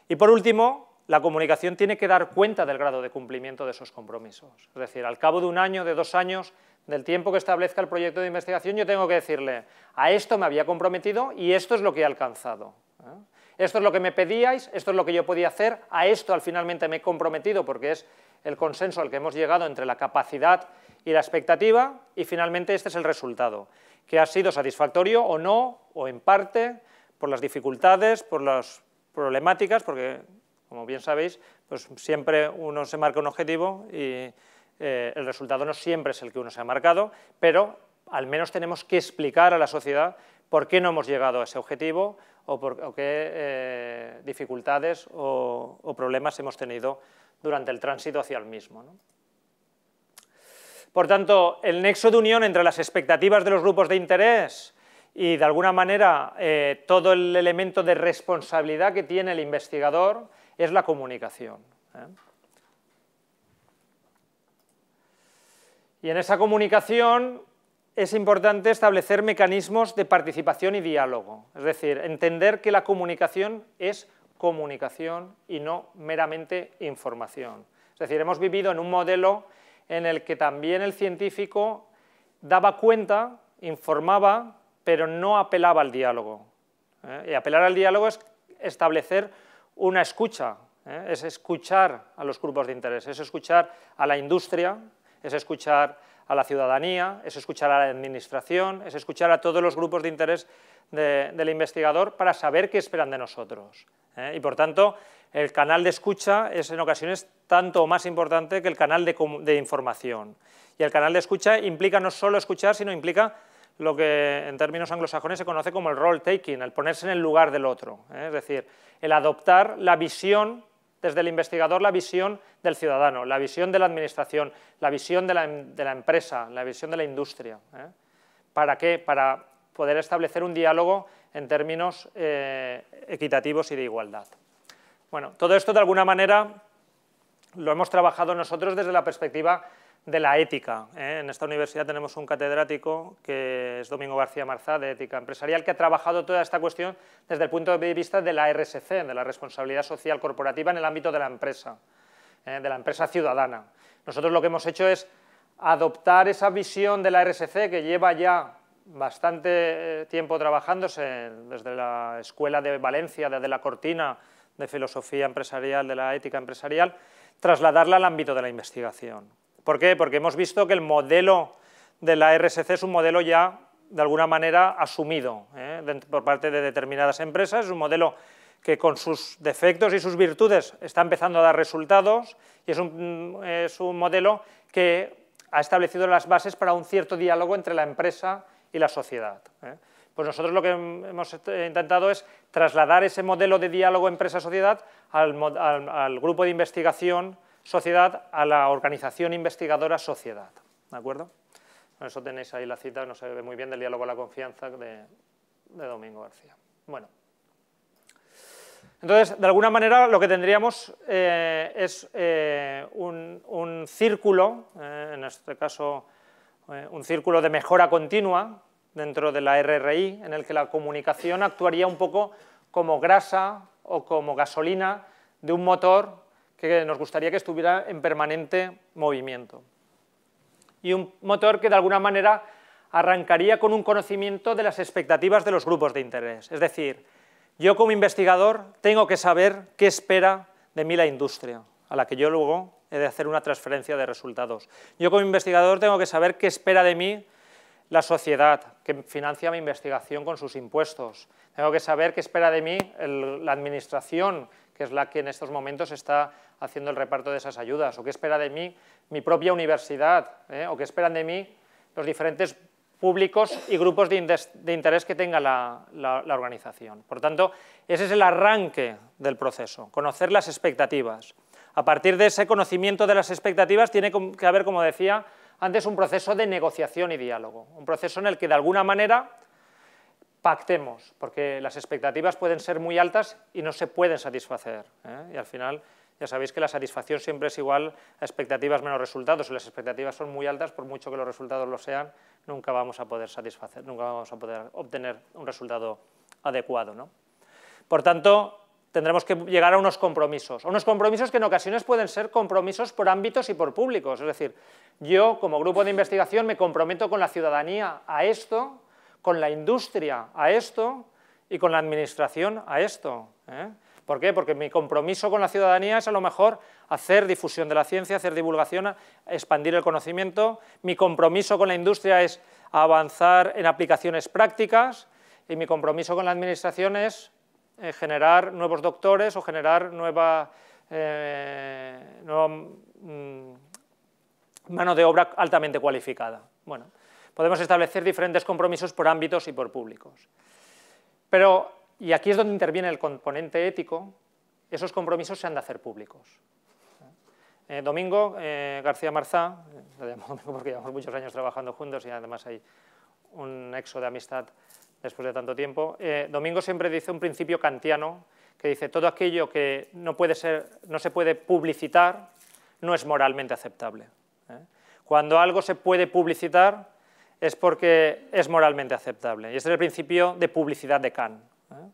Y por último, la comunicación tiene que dar cuenta del grado de cumplimiento de esos compromisos. Es decir, al cabo de un año, de dos años, del tiempo que establezca el proyecto de investigación, yo tengo que decirle, a esto me había comprometido y esto es lo que he alcanzado. ¿eh? Esto es lo que me pedíais, esto es lo que yo podía hacer, a esto al finalmente me he comprometido porque es el consenso al que hemos llegado entre la capacidad y la expectativa y finalmente este es el resultado, que ha sido satisfactorio o no, o en parte, por las dificultades, por las problemáticas, porque como bien sabéis, pues siempre uno se marca un objetivo y eh, el resultado no siempre es el que uno se ha marcado, pero al menos tenemos que explicar a la sociedad por qué no hemos llegado a ese objetivo o, por, qué eh, dificultades o, problemas hemos tenido durante el tránsito hacia el mismo. Por tanto, el nexo de unión entre las expectativas de los grupos de interés y, de alguna manera, eh, todo el elemento de responsabilidad que tiene el investigador es la comunicación. Y en esa comunicación es importante establecer mecanismos de participación y diálogo, es decir, entender que la comunicación es comunicación y no meramente información. Es decir, hemos vivido en un modelo en el que también el científico daba cuenta, informaba pero no apelaba al diálogo. ¿eh? Y apelar al diálogo es establecer una escucha, ¿eh? es escuchar a los grupos de interés, es escuchar a la industria, es escuchar a la ciudadanía, es escuchar a la administración, es escuchar a todos los grupos de interés del investigador para saber qué esperan de nosotros. ¿eh? Y por tanto, el canal de escucha es en ocasiones tanto o más importante que el canal de, información. Y el canal de escucha implica no solo escuchar, sino implica lo que en términos anglosajones se conoce como el role taking, el ponerse en el lugar del otro, ¿eh? es decir, el adoptar la visión desde el investigador la visión del ciudadano, la visión de la administración, la visión de la, empresa, la visión de la industria. ¿eh? ¿Para qué? Para poder establecer un diálogo en términos eh, equitativos y de igualdad. Bueno, todo esto de alguna manera lo hemos trabajado nosotros desde la perspectiva de la ética. ¿eh? En esta universidad tenemos un catedrático que es Domingo García Marzá, de Ética Empresarial, que ha trabajado toda esta cuestión desde el punto de vista de la RSC, de la responsabilidad social corporativa en el ámbito de la empresa, ¿eh? de la empresa ciudadana. Nosotros lo que hemos hecho es adoptar esa visión de la RSC que lleva ya bastante eh, tiempo trabajándose desde la Escuela de Valencia, desde la Cortina de Filosofía Empresarial, de la Ética Empresarial, trasladarla al ámbito de la investigación. ¿Por qué? Porque hemos visto que el modelo de la RSC es un modelo ya, de alguna manera, asumido ¿eh? por parte de determinadas empresas, es un modelo que con sus defectos y sus virtudes está empezando a dar resultados y es un, es un modelo que ha establecido las bases para un cierto diálogo entre la empresa y la sociedad. ¿eh? Pues nosotros lo que hemos intentado es trasladar ese modelo de diálogo empresa-sociedad al, grupo de investigación sociedad a la organización investigadora sociedad. ¿De acuerdo? Con eso tenéis ahí la cita, no se ve muy bien, del diálogo a la confianza de, Domingo García. Bueno. Entonces, de alguna manera, lo que tendríamos eh, es eh, un, círculo, en este caso eh, un círculo de mejora continua dentro de la RRI, en el que la comunicación actuaría un poco como grasa o como gasolina de un motor que nos gustaría que estuviera en permanente movimiento. Y un motor que de alguna manera arrancaría con un conocimiento de las expectativas de los grupos de interés. Es decir, yo como investigador tengo que saber qué espera de mí la industria, a la que yo luego he de hacer una transferencia de resultados. Yo como investigador tengo que saber qué espera de mí la sociedad, que financia mi investigación con sus impuestos. Tengo que saber qué espera de mí la administración, que es la que en estos momentos está haciendo el reparto de esas ayudas, o qué espera de mí mi propia universidad, ¿eh? o qué esperan de mí los diferentes públicos y grupos de, interés que tenga la, organización. Por tanto, ese es el arranque del proceso, conocer las expectativas. A partir de ese conocimiento de las expectativas tiene que haber, como decía antes, un proceso de negociación y diálogo, un proceso en el que de alguna manera pactemos, porque las expectativas pueden ser muy altas y no se pueden satisfacer. ¿eh? Y al final ya sabéis que la satisfacción siempre es igual a expectativas menos resultados. Si las expectativas son muy altas, por mucho que los resultados lo sean, nunca vamos a poder satisfacer, nunca vamos a poder obtener un resultado adecuado. ¿no? Por tanto, tendremos que llegar a unos compromisos, unos compromisos que en ocasiones pueden ser compromisos por ámbitos y por públicos, es decir, yo como grupo de investigación me comprometo con la ciudadanía a esto, con la industria a esto y con la administración a esto. ¿eh? ¿Por qué? Porque mi compromiso con la ciudadanía es a lo mejor hacer difusión de la ciencia, hacer divulgación, expandir el conocimiento. Mi compromiso con la industria es avanzar en aplicaciones prácticas y mi compromiso con la administración es eh, generar nuevos doctores o generar nueva, eh, mm, mano de obra altamente cualificada. Bueno, podemos establecer diferentes compromisos por ámbitos y por públicos. Pero, y aquí es donde interviene el componente ético, esos compromisos se han de hacer públicos. Eh, Domingo García Marzá, lo llamo Domingo porque llevamos muchos años trabajando juntos y además hay un nexo de amistad después de tanto tiempo. Eh, Domingo siempre dice un principio kantiano que dice todo aquello que no, no se puede publicitar no es moralmente aceptable. ¿eh? Cuando algo se puede publicitar es porque es moralmente aceptable. Y este es el principio de publicidad de Kant. ¿Eh?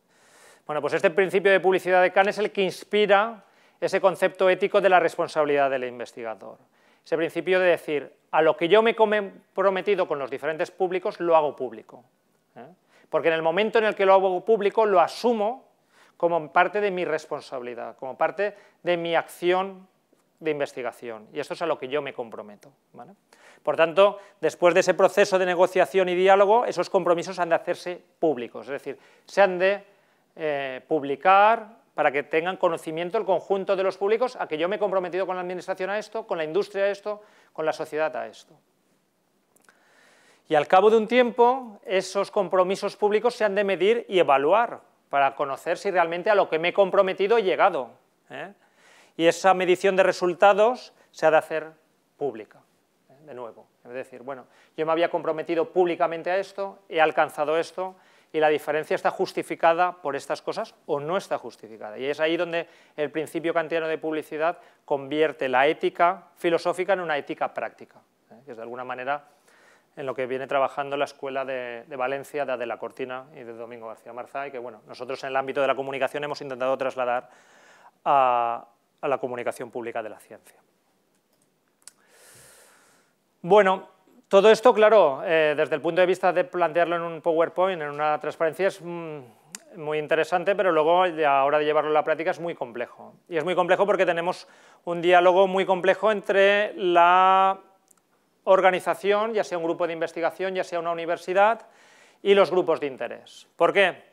Bueno, pues este principio de publicidad de Kant es el que inspira ese concepto ético de la responsabilidad del investigador. Ese principio de decir, a lo que yo me he comprometido con los diferentes públicos, lo hago público. ¿eh? Porque en el momento en el que lo hago público lo asumo como parte de mi responsabilidad, como parte de mi acción de investigación. Y esto es a lo que yo me comprometo. Por tanto, después de ese proceso de negociación y diálogo, esos compromisos han de hacerse públicos, es decir, se han de eh, publicar para que tengan conocimiento el conjunto de los públicos a que yo me he comprometido con la administración a esto, con la industria a esto, con la sociedad a esto. Y al cabo de un tiempo, esos compromisos públicos se han de medir y evaluar para conocer si realmente a lo que me he comprometido he llegado. ¿eh? Y esa medición de resultados se ha de hacer pública, ¿eh? de nuevo. Es decir, bueno, yo me había comprometido públicamente a esto, he alcanzado esto, y la diferencia está justificada por estas cosas o no está justificada. Y es ahí donde el principio kantiano de publicidad convierte la ética filosófica en una ética práctica, ¿eh? que es de alguna manera en lo que viene trabajando la Escuela de, Valencia de Adela Cortina y de Domingo García Marza, y que bueno, nosotros en el ámbito de la comunicación hemos intentado trasladar a, la comunicación pública de la ciencia. Bueno, todo esto, claro, eh, desde el punto de vista de plantearlo en un PowerPoint, en una transparencia, es mm, muy interesante, pero luego a la hora de llevarlo a la práctica es muy complejo. Y es muy complejo porque tenemos un diálogo muy complejo entre la organización, ya sea un grupo de investigación, ya sea una universidad, y los grupos de interés. ¿Por qué?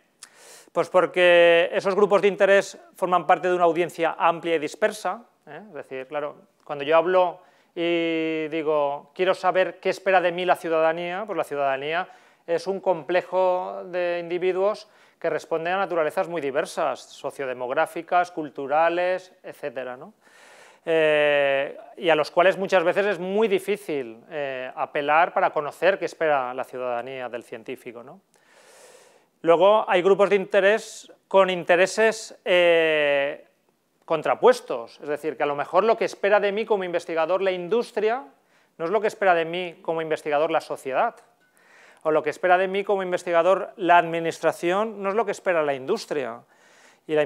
Pues porque esos grupos de interés forman parte de una audiencia amplia y dispersa, ¿eh? es decir, claro, cuando yo hablo y digo, quiero saber qué espera de mí la ciudadanía, pues la ciudadanía es un complejo de individuos que responden a naturalezas muy diversas, sociodemográficas, culturales, etcétera, ¿no? Eh, y a los cuales muchas veces es muy difícil eh, apelar para conocer qué espera la ciudadanía del científico. Luego hay grupos de interés con intereses eh, contrapuestos, es decir, que a lo mejor lo que espera de mí como investigador la industria no es lo que espera de mí como investigador la sociedad, o lo que espera de mí como investigador la administración no es lo que espera la industria. Y la,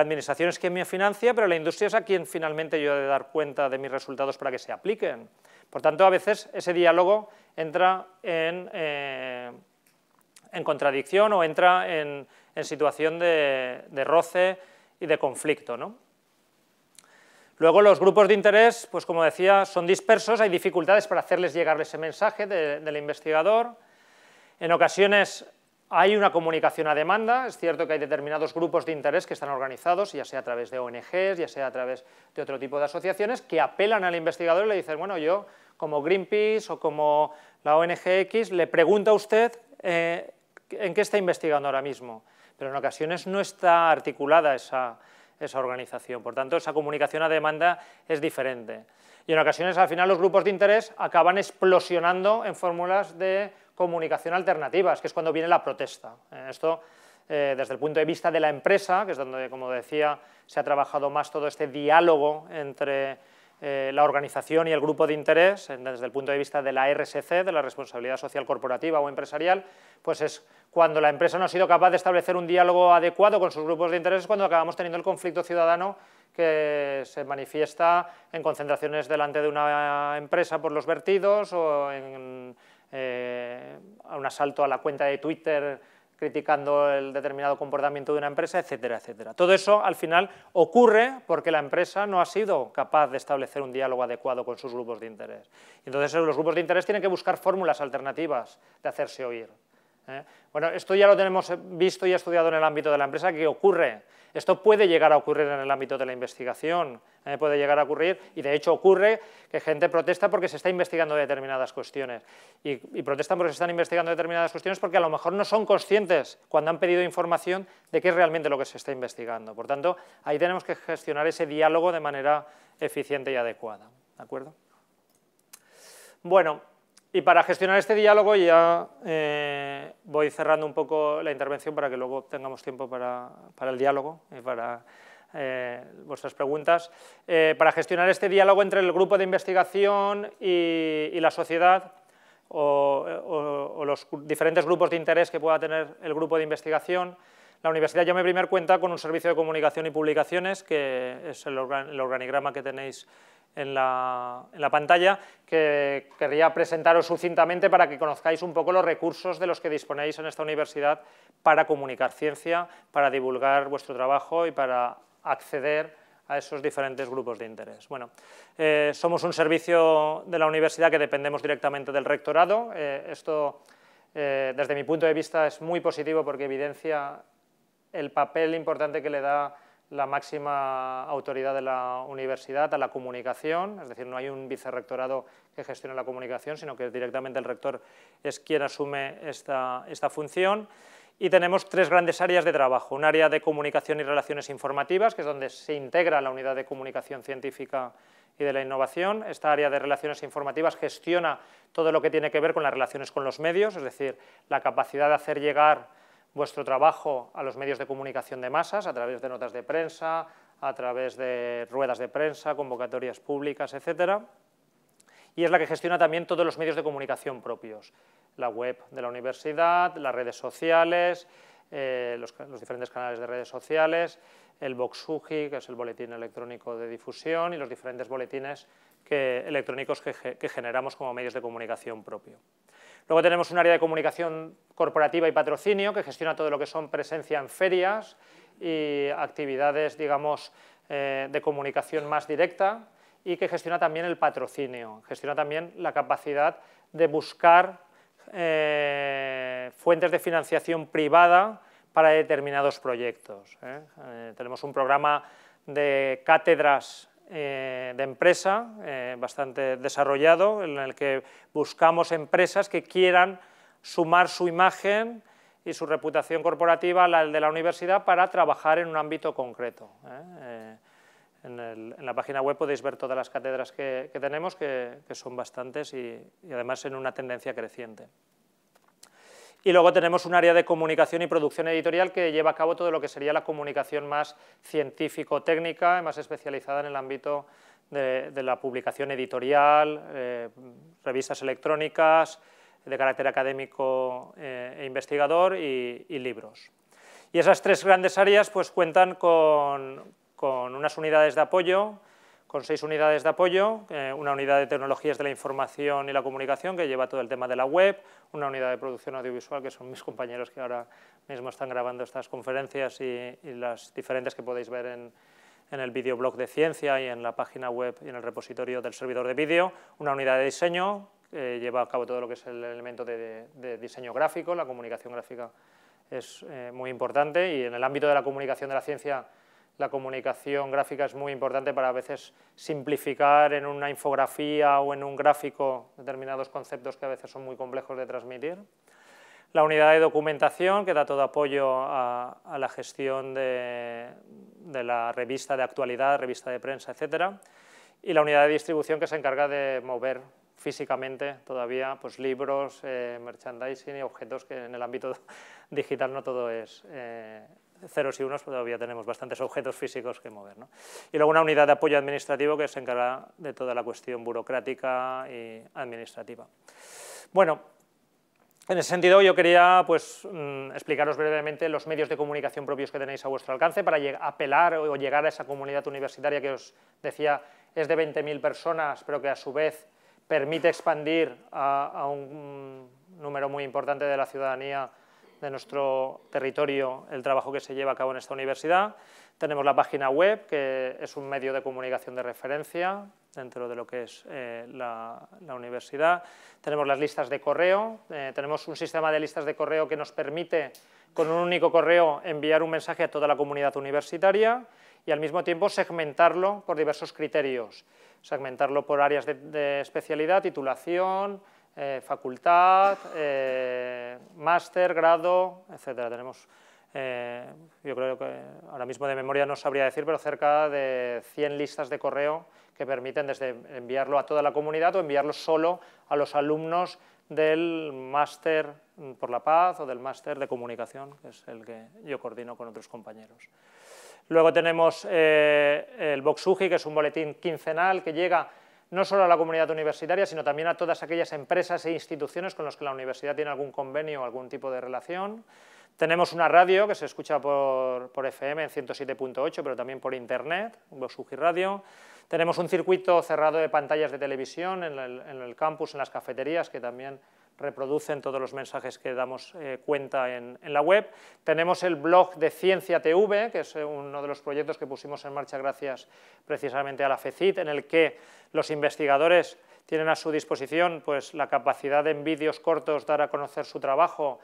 administración es quien me financia, pero la industria es a quien finalmente yo he de dar cuenta de mis resultados para que se apliquen. Por tanto, a veces ese diálogo entra en, eh, contradicción o entra en, situación de, roce y de conflicto. Luego los grupos de interés, pues como decía, son dispersos, hay dificultades para hacerles llegar ese mensaje del investigador. En ocasiones hay una comunicación a demanda, es cierto que hay determinados grupos de interés que están organizados, ya sea a través de ONGs, ya sea a través de otro tipo de asociaciones, que apelan al investigador y le dicen, bueno, yo como Greenpeace o como la ONG X le pregunto a usted eh, en qué está investigando ahora mismo, pero en ocasiones no está articulada esa, esa organización, por tanto esa comunicación a demanda es diferente. Y en ocasiones al final los grupos de interés acaban explosionando en fórmulas de comunicación alternativas, que es cuando viene la protesta. Eh, esto, eh, desde el punto de vista de la empresa, que es donde, como decía, se ha trabajado más todo este diálogo entre eh, la organización y el grupo de interés, desde el punto de vista de la RSC, de la responsabilidad social corporativa o empresarial, pues es cuando la empresa no ha sido capaz de establecer un diálogo adecuado con sus grupos de interés, cuando acabamos teniendo el conflicto ciudadano que se manifiesta en concentraciones delante de una empresa por los vertidos o en eh, un asalto a la cuenta de Twitter criticando el determinado comportamiento de una empresa, etcétera, etcétera. Todo eso al final ocurre porque la empresa no ha sido capaz de establecer un diálogo adecuado con sus grupos de interés. Entonces los grupos de interés tienen que buscar fórmulas alternativas de hacerse oír. ¿Eh? Bueno, esto ya lo tenemos visto y estudiado en el ámbito de la empresa, que ocurre. Esto puede llegar a ocurrir en el ámbito de la investigación, ¿eh? puede llegar a ocurrir, y de hecho ocurre que gente protesta porque se está investigando determinadas cuestiones. Y, protestan porque se están investigando determinadas cuestiones porque a lo mejor no son conscientes cuando han pedido información de qué es realmente lo que se está investigando. Por tanto, ahí tenemos que gestionar ese diálogo de manera eficiente y adecuada. ¿De acuerdo? Bueno, y para gestionar este diálogo ya eh, voy cerrando un poco la intervención para que luego tengamos tiempo para, el diálogo y para eh, vuestras preguntas. Eh, para gestionar este diálogo entre el grupo de investigación y, la sociedad o, los diferentes grupos de interés que pueda tener el grupo de investigación, La Universidad Jaume I cuenta con un servicio de comunicación y publicaciones, que es el, organigrama que tenéis en la, pantalla, que querría presentaros sucintamente para que conozcáis un poco los recursos de los que disponéis en esta universidad para comunicar ciencia, para divulgar vuestro trabajo y para acceder a esos diferentes grupos de interés. Bueno, eh, somos un servicio de la universidad que dependemos directamente del rectorado. Eh, esto, eh, desde mi punto de vista, es muy positivo porque evidencia el papel importante que le da la máxima autoridad de la universidad a la comunicación, es decir, no hay un vicerrectorado que gestione la comunicación, sino que directamente el rector es quien asume esta, esta función. Y tenemos tres grandes áreas de trabajo, un área de comunicación y relaciones informativas, que es donde se integra la unidad de comunicación científica y de la innovación. Esta área de relaciones informativas gestiona todo lo que tiene que ver con las relaciones con los medios, es decir, la capacidad de hacer llegar vuestro trabajo a los medios de comunicación de masas, a través de notas de prensa, a través de ruedas de prensa, convocatorias públicas, etc. Y es la que gestiona también todos los medios de comunicación propios, la web de la universidad, las redes sociales, eh, los, diferentes canales de redes sociales, el Voxugi, que es el boletín electrónico de difusión, y los diferentes boletines electrónicos que generamos como medios de comunicación propio. Luego tenemos un área de comunicación corporativa y patrocinio que gestiona todo lo que son presencia en ferias y actividades, digamos, eh, de comunicación más directa y que gestiona también el patrocinio, gestiona también la capacidad de buscar eh, fuentes de financiación privada para determinados proyectos. ¿eh? tenemos un programa de cátedras eh, de empresa eh, bastante desarrollado, en el que buscamos empresas que quieran sumar su imagen y su reputación corporativa a la de la universidad para trabajar en un ámbito concreto. ¿eh? En, la página web podéis ver todas las cátedras que, tenemos, que, son bastantes y además en una tendencia creciente. Y luego tenemos un área de comunicación y producción editorial que lleva a cabo todo lo que sería la comunicación más científico-técnica, más especializada en el ámbito de, la publicación editorial, eh, revistas electrónicas, de carácter académico eh, e investigador y, libros. Y esas tres grandes áreas pues, cuentan con, con unas unidades de apoyo con seis unidades de apoyo, eh, una unidad de tecnologías de la información y la comunicación que lleva todo el tema de la web, una unidad de producción audiovisual que son mis compañeros que ahora mismo están grabando estas conferencias y, las diferentes que podéis ver en, el videoblog de ciencia y en la página web y en el repositorio del servidor de vídeo, una unidad de diseño que lleva a cabo todo lo que es el elemento de, diseño gráfico, la comunicación gráfica es eh, muy importante y en el ámbito de la comunicación de la ciencia la comunicación gráfica es muy importante para a veces simplificar en una infografía o en un gráfico determinados conceptos que a veces son muy complejos de transmitir. La unidad de documentación, que da todo apoyo a, la gestión de, la revista de actualidad, revista de prensa, etc. Y la unidad de distribución, que se encarga de mover físicamente todavía pues, libros, eh, merchandising y objetos que en el ámbito digital no todo es eh, ceros y unos, todavía tenemos bastantes objetos físicos que mover. Y luego una unidad de apoyo administrativo que se encarga de toda la cuestión burocrática y administrativa. Bueno, en ese sentido yo quería pues, mm, explicaros brevemente los medios de comunicación propios que tenéis a vuestro alcance para apelar o llegar a esa comunidad universitaria que os decía es de 20.000 personas, pero que a su vez permite expandir a un número muy importante de la ciudadanía de nuestro territorio el trabajo que se lleva a cabo en esta universidad. Tenemos la página web, que es un medio de comunicación de referencia dentro de lo que es eh, la, universidad. Tenemos las listas de correo, eh, tenemos un sistema de listas de correo que nos permite con un único correo enviar un mensaje a toda la comunidad universitaria y al mismo tiempo segmentarlo por diversos criterios, segmentarlo por áreas de especialidad, titulación, eh, facultad, eh, máster, grado, etcétera. Tenemos, eh, yo creo que ahora mismo de memoria no sabría decir, pero cerca de 100 listas de correo que permiten desde enviarlo a toda la comunidad o enviarlo solo a los alumnos del máster por la paz o del máster de comunicación, que es el que yo coordino con otros compañeros. Luego tenemos el Voxugi, que es un boletín quincenal que llega no solo a la comunidad universitaria, sino también a todas aquellas empresas e instituciones con las que la universidad tiene algún convenio o algún tipo de relación. Tenemos una radio que se escucha por, por FM en 107.8, pero también por internet, Bosuji Radio. Tenemos un circuito cerrado de pantallas de televisión en el, en el campus, en las cafeterías, que también reproducen todos los mensajes que damos eh, cuenta en, la web. Tenemos el blog de Ciencia TV, que es eh, uno de los proyectos que pusimos en marcha gracias precisamente a la FECIT, en el que los investigadores tienen a su disposición pues, la capacidad de en vídeos cortos dar a conocer su trabajo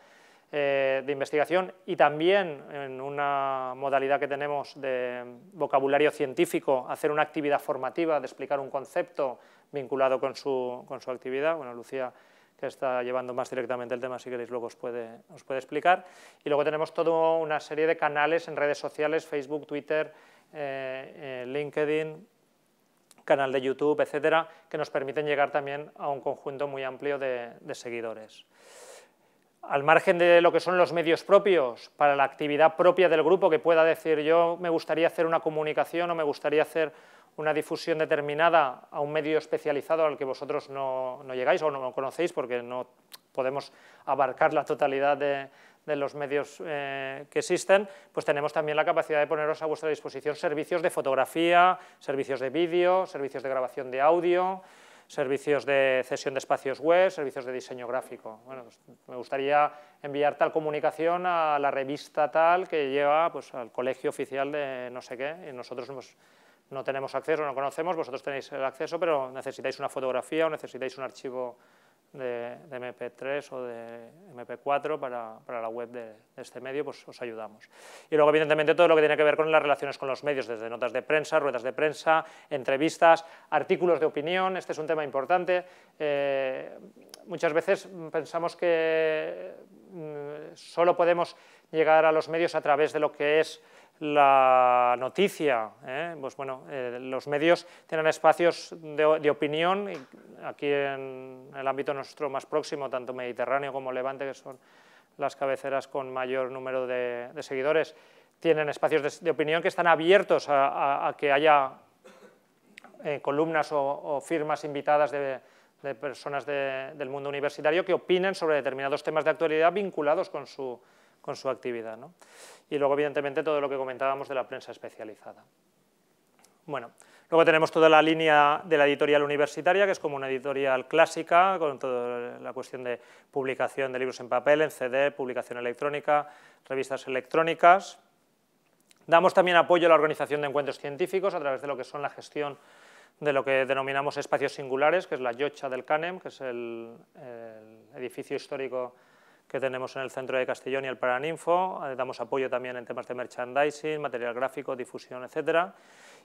eh, de investigación y también en una modalidad que tenemos de vocabulario científico, hacer una actividad formativa de explicar un concepto vinculado con su, con su actividad. Bueno, Lucía que está llevando más directamente el tema, si queréis luego os puede, explicar. Y luego tenemos toda una serie de canales en redes sociales, Facebook, Twitter, eh, eh, LinkedIn, canal de YouTube, etcétera, que nos permiten llegar también a un conjunto muy amplio de seguidores. Al margen de lo que son los medios propios, para la actividad propia del grupo, que pueda decir yo me gustaría hacer una comunicación o me gustaría hacer una difusión determinada a un medio especializado al que vosotros no, llegáis o no conocéis porque no podemos abarcar la totalidad de, los medios eh, que existen, pues tenemos también la capacidad de poneros a vuestra disposición servicios de fotografía, servicios de vídeo, servicios de grabación de audio, servicios de cesión de espacios web, servicios de diseño gráfico. Bueno, pues me gustaría enviar tal comunicación a la revista tal que lleva pues, al colegio oficial de no sé qué, y nosotros hemos no tenemos acceso, no conocemos, vosotros tenéis el acceso, pero necesitáis una fotografía o necesitáis un archivo de, MP3 o de MP4 para, la web de, este medio, pues os ayudamos. Y luego, evidentemente, todo lo que tiene que ver con las relaciones con los medios, desde notas de prensa, ruedas de prensa, entrevistas, artículos de opinión, este es un tema importante. Eh, muchas veces pensamos que mm, solo podemos llegar a los medios a través de lo que es la noticia, ¿eh? pues bueno, eh, los medios tienen espacios de, opinión, aquí en el ámbito nuestro más próximo, tanto Mediterráneo como Levante, que son las cabeceras con mayor número de, seguidores, tienen espacios de, opinión que están abiertos a, que haya eh, columnas o, firmas invitadas de, personas del mundo universitario que opinen sobre determinados temas de actualidad vinculados con su, con su actividad. ¿no? Y luego, evidentemente, todo lo que comentábamos de la prensa especializada. Bueno, luego tenemos toda la línea de la editorial universitaria, que es como una editorial clásica, con toda la cuestión de publicación de libros en papel, en CD, publicación electrónica, revistas electrónicas. Damos también apoyo a la organización de encuentros científicos a través de lo que son la gestión de lo que denominamos espacios singulares, que es la Yocha del CANEM, que es el, el edificio histórico que tenemos en el centro de Castellón y el Paraninfo, eh, damos apoyo también en temas de merchandising, material gráfico, difusión, etcétera.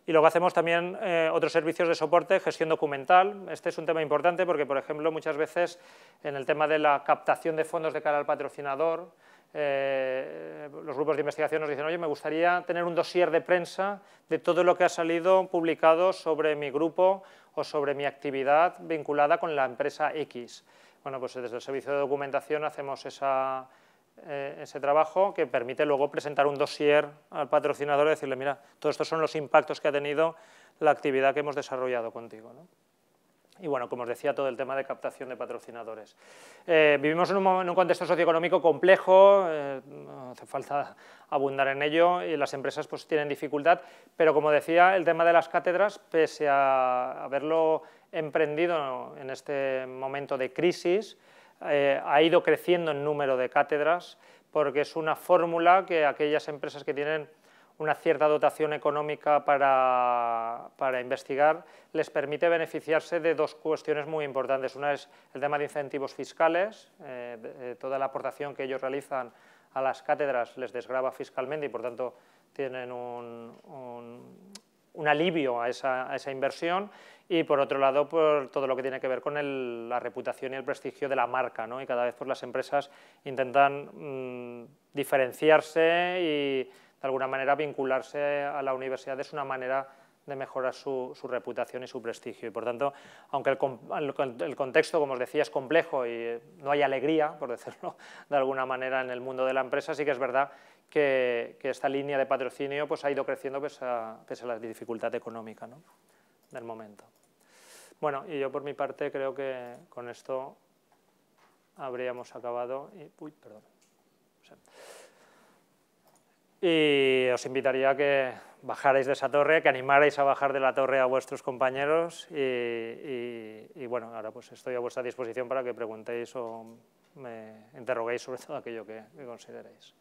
Y luego hacemos también eh, otros servicios de soporte, gestión documental. Este es un tema importante porque, por ejemplo, muchas veces en el tema de la captación de fondos de cara al patrocinador, eh, los grupos de investigación nos dicen, oye, me gustaría tener un dossier de prensa de todo lo que ha salido publicado sobre mi grupo o sobre mi actividad vinculada con la empresa X. Bueno, pues desde el servicio de documentación hacemos eh, ese trabajo que permite luego presentar un dossier al patrocinador y decirle, mira, todos estos son los impactos que ha tenido la actividad que hemos desarrollado contigo. Y bueno, como os decía, todo el tema de captación de patrocinadores. Eh, vivimos en un, contexto socioeconómico complejo, eh, no hace falta abundar en ello, y las empresas pues, tienen dificultad, pero como decía, el tema de las cátedras, pese a haberlo emprendido en este momento de crisis, eh, ha ido creciendo en número de cátedras, porque es una fórmula que aquellas empresas que tienen una cierta dotación económica para, para, investigar, les permite beneficiarse de dos cuestiones muy importantes. Una es el tema de incentivos fiscales, eh, toda la aportación que ellos realizan a las cátedras les desgrava fiscalmente y por tanto tienen un, un, alivio a esa, a esa, inversión y por otro lado por todo lo que tiene que ver con la reputación y el prestigio de la marca ¿no? y cada vez pues, las empresas intentan mm, diferenciarse y de alguna manera vincularse a la universidad es una manera de mejorar su, reputación y su prestigio. Y por tanto, aunque el, contexto, como os decía, es complejo y no hay alegría, por decirlo de alguna manera, en el mundo de la empresa, sí que es verdad que, esta línea de patrocinio pues, ha ido creciendo pese a, la dificultad económica del momento. Bueno, y yo por mi parte creo que con esto habríamos acabado. Uy, perdón. Y os invitaría a que bajarais de esa torre, que animarais a bajar de la torre a vuestros compañeros y, bueno, ahora pues estoy a vuestra disposición para que preguntéis o me interroguéis sobre todo aquello que consideréis.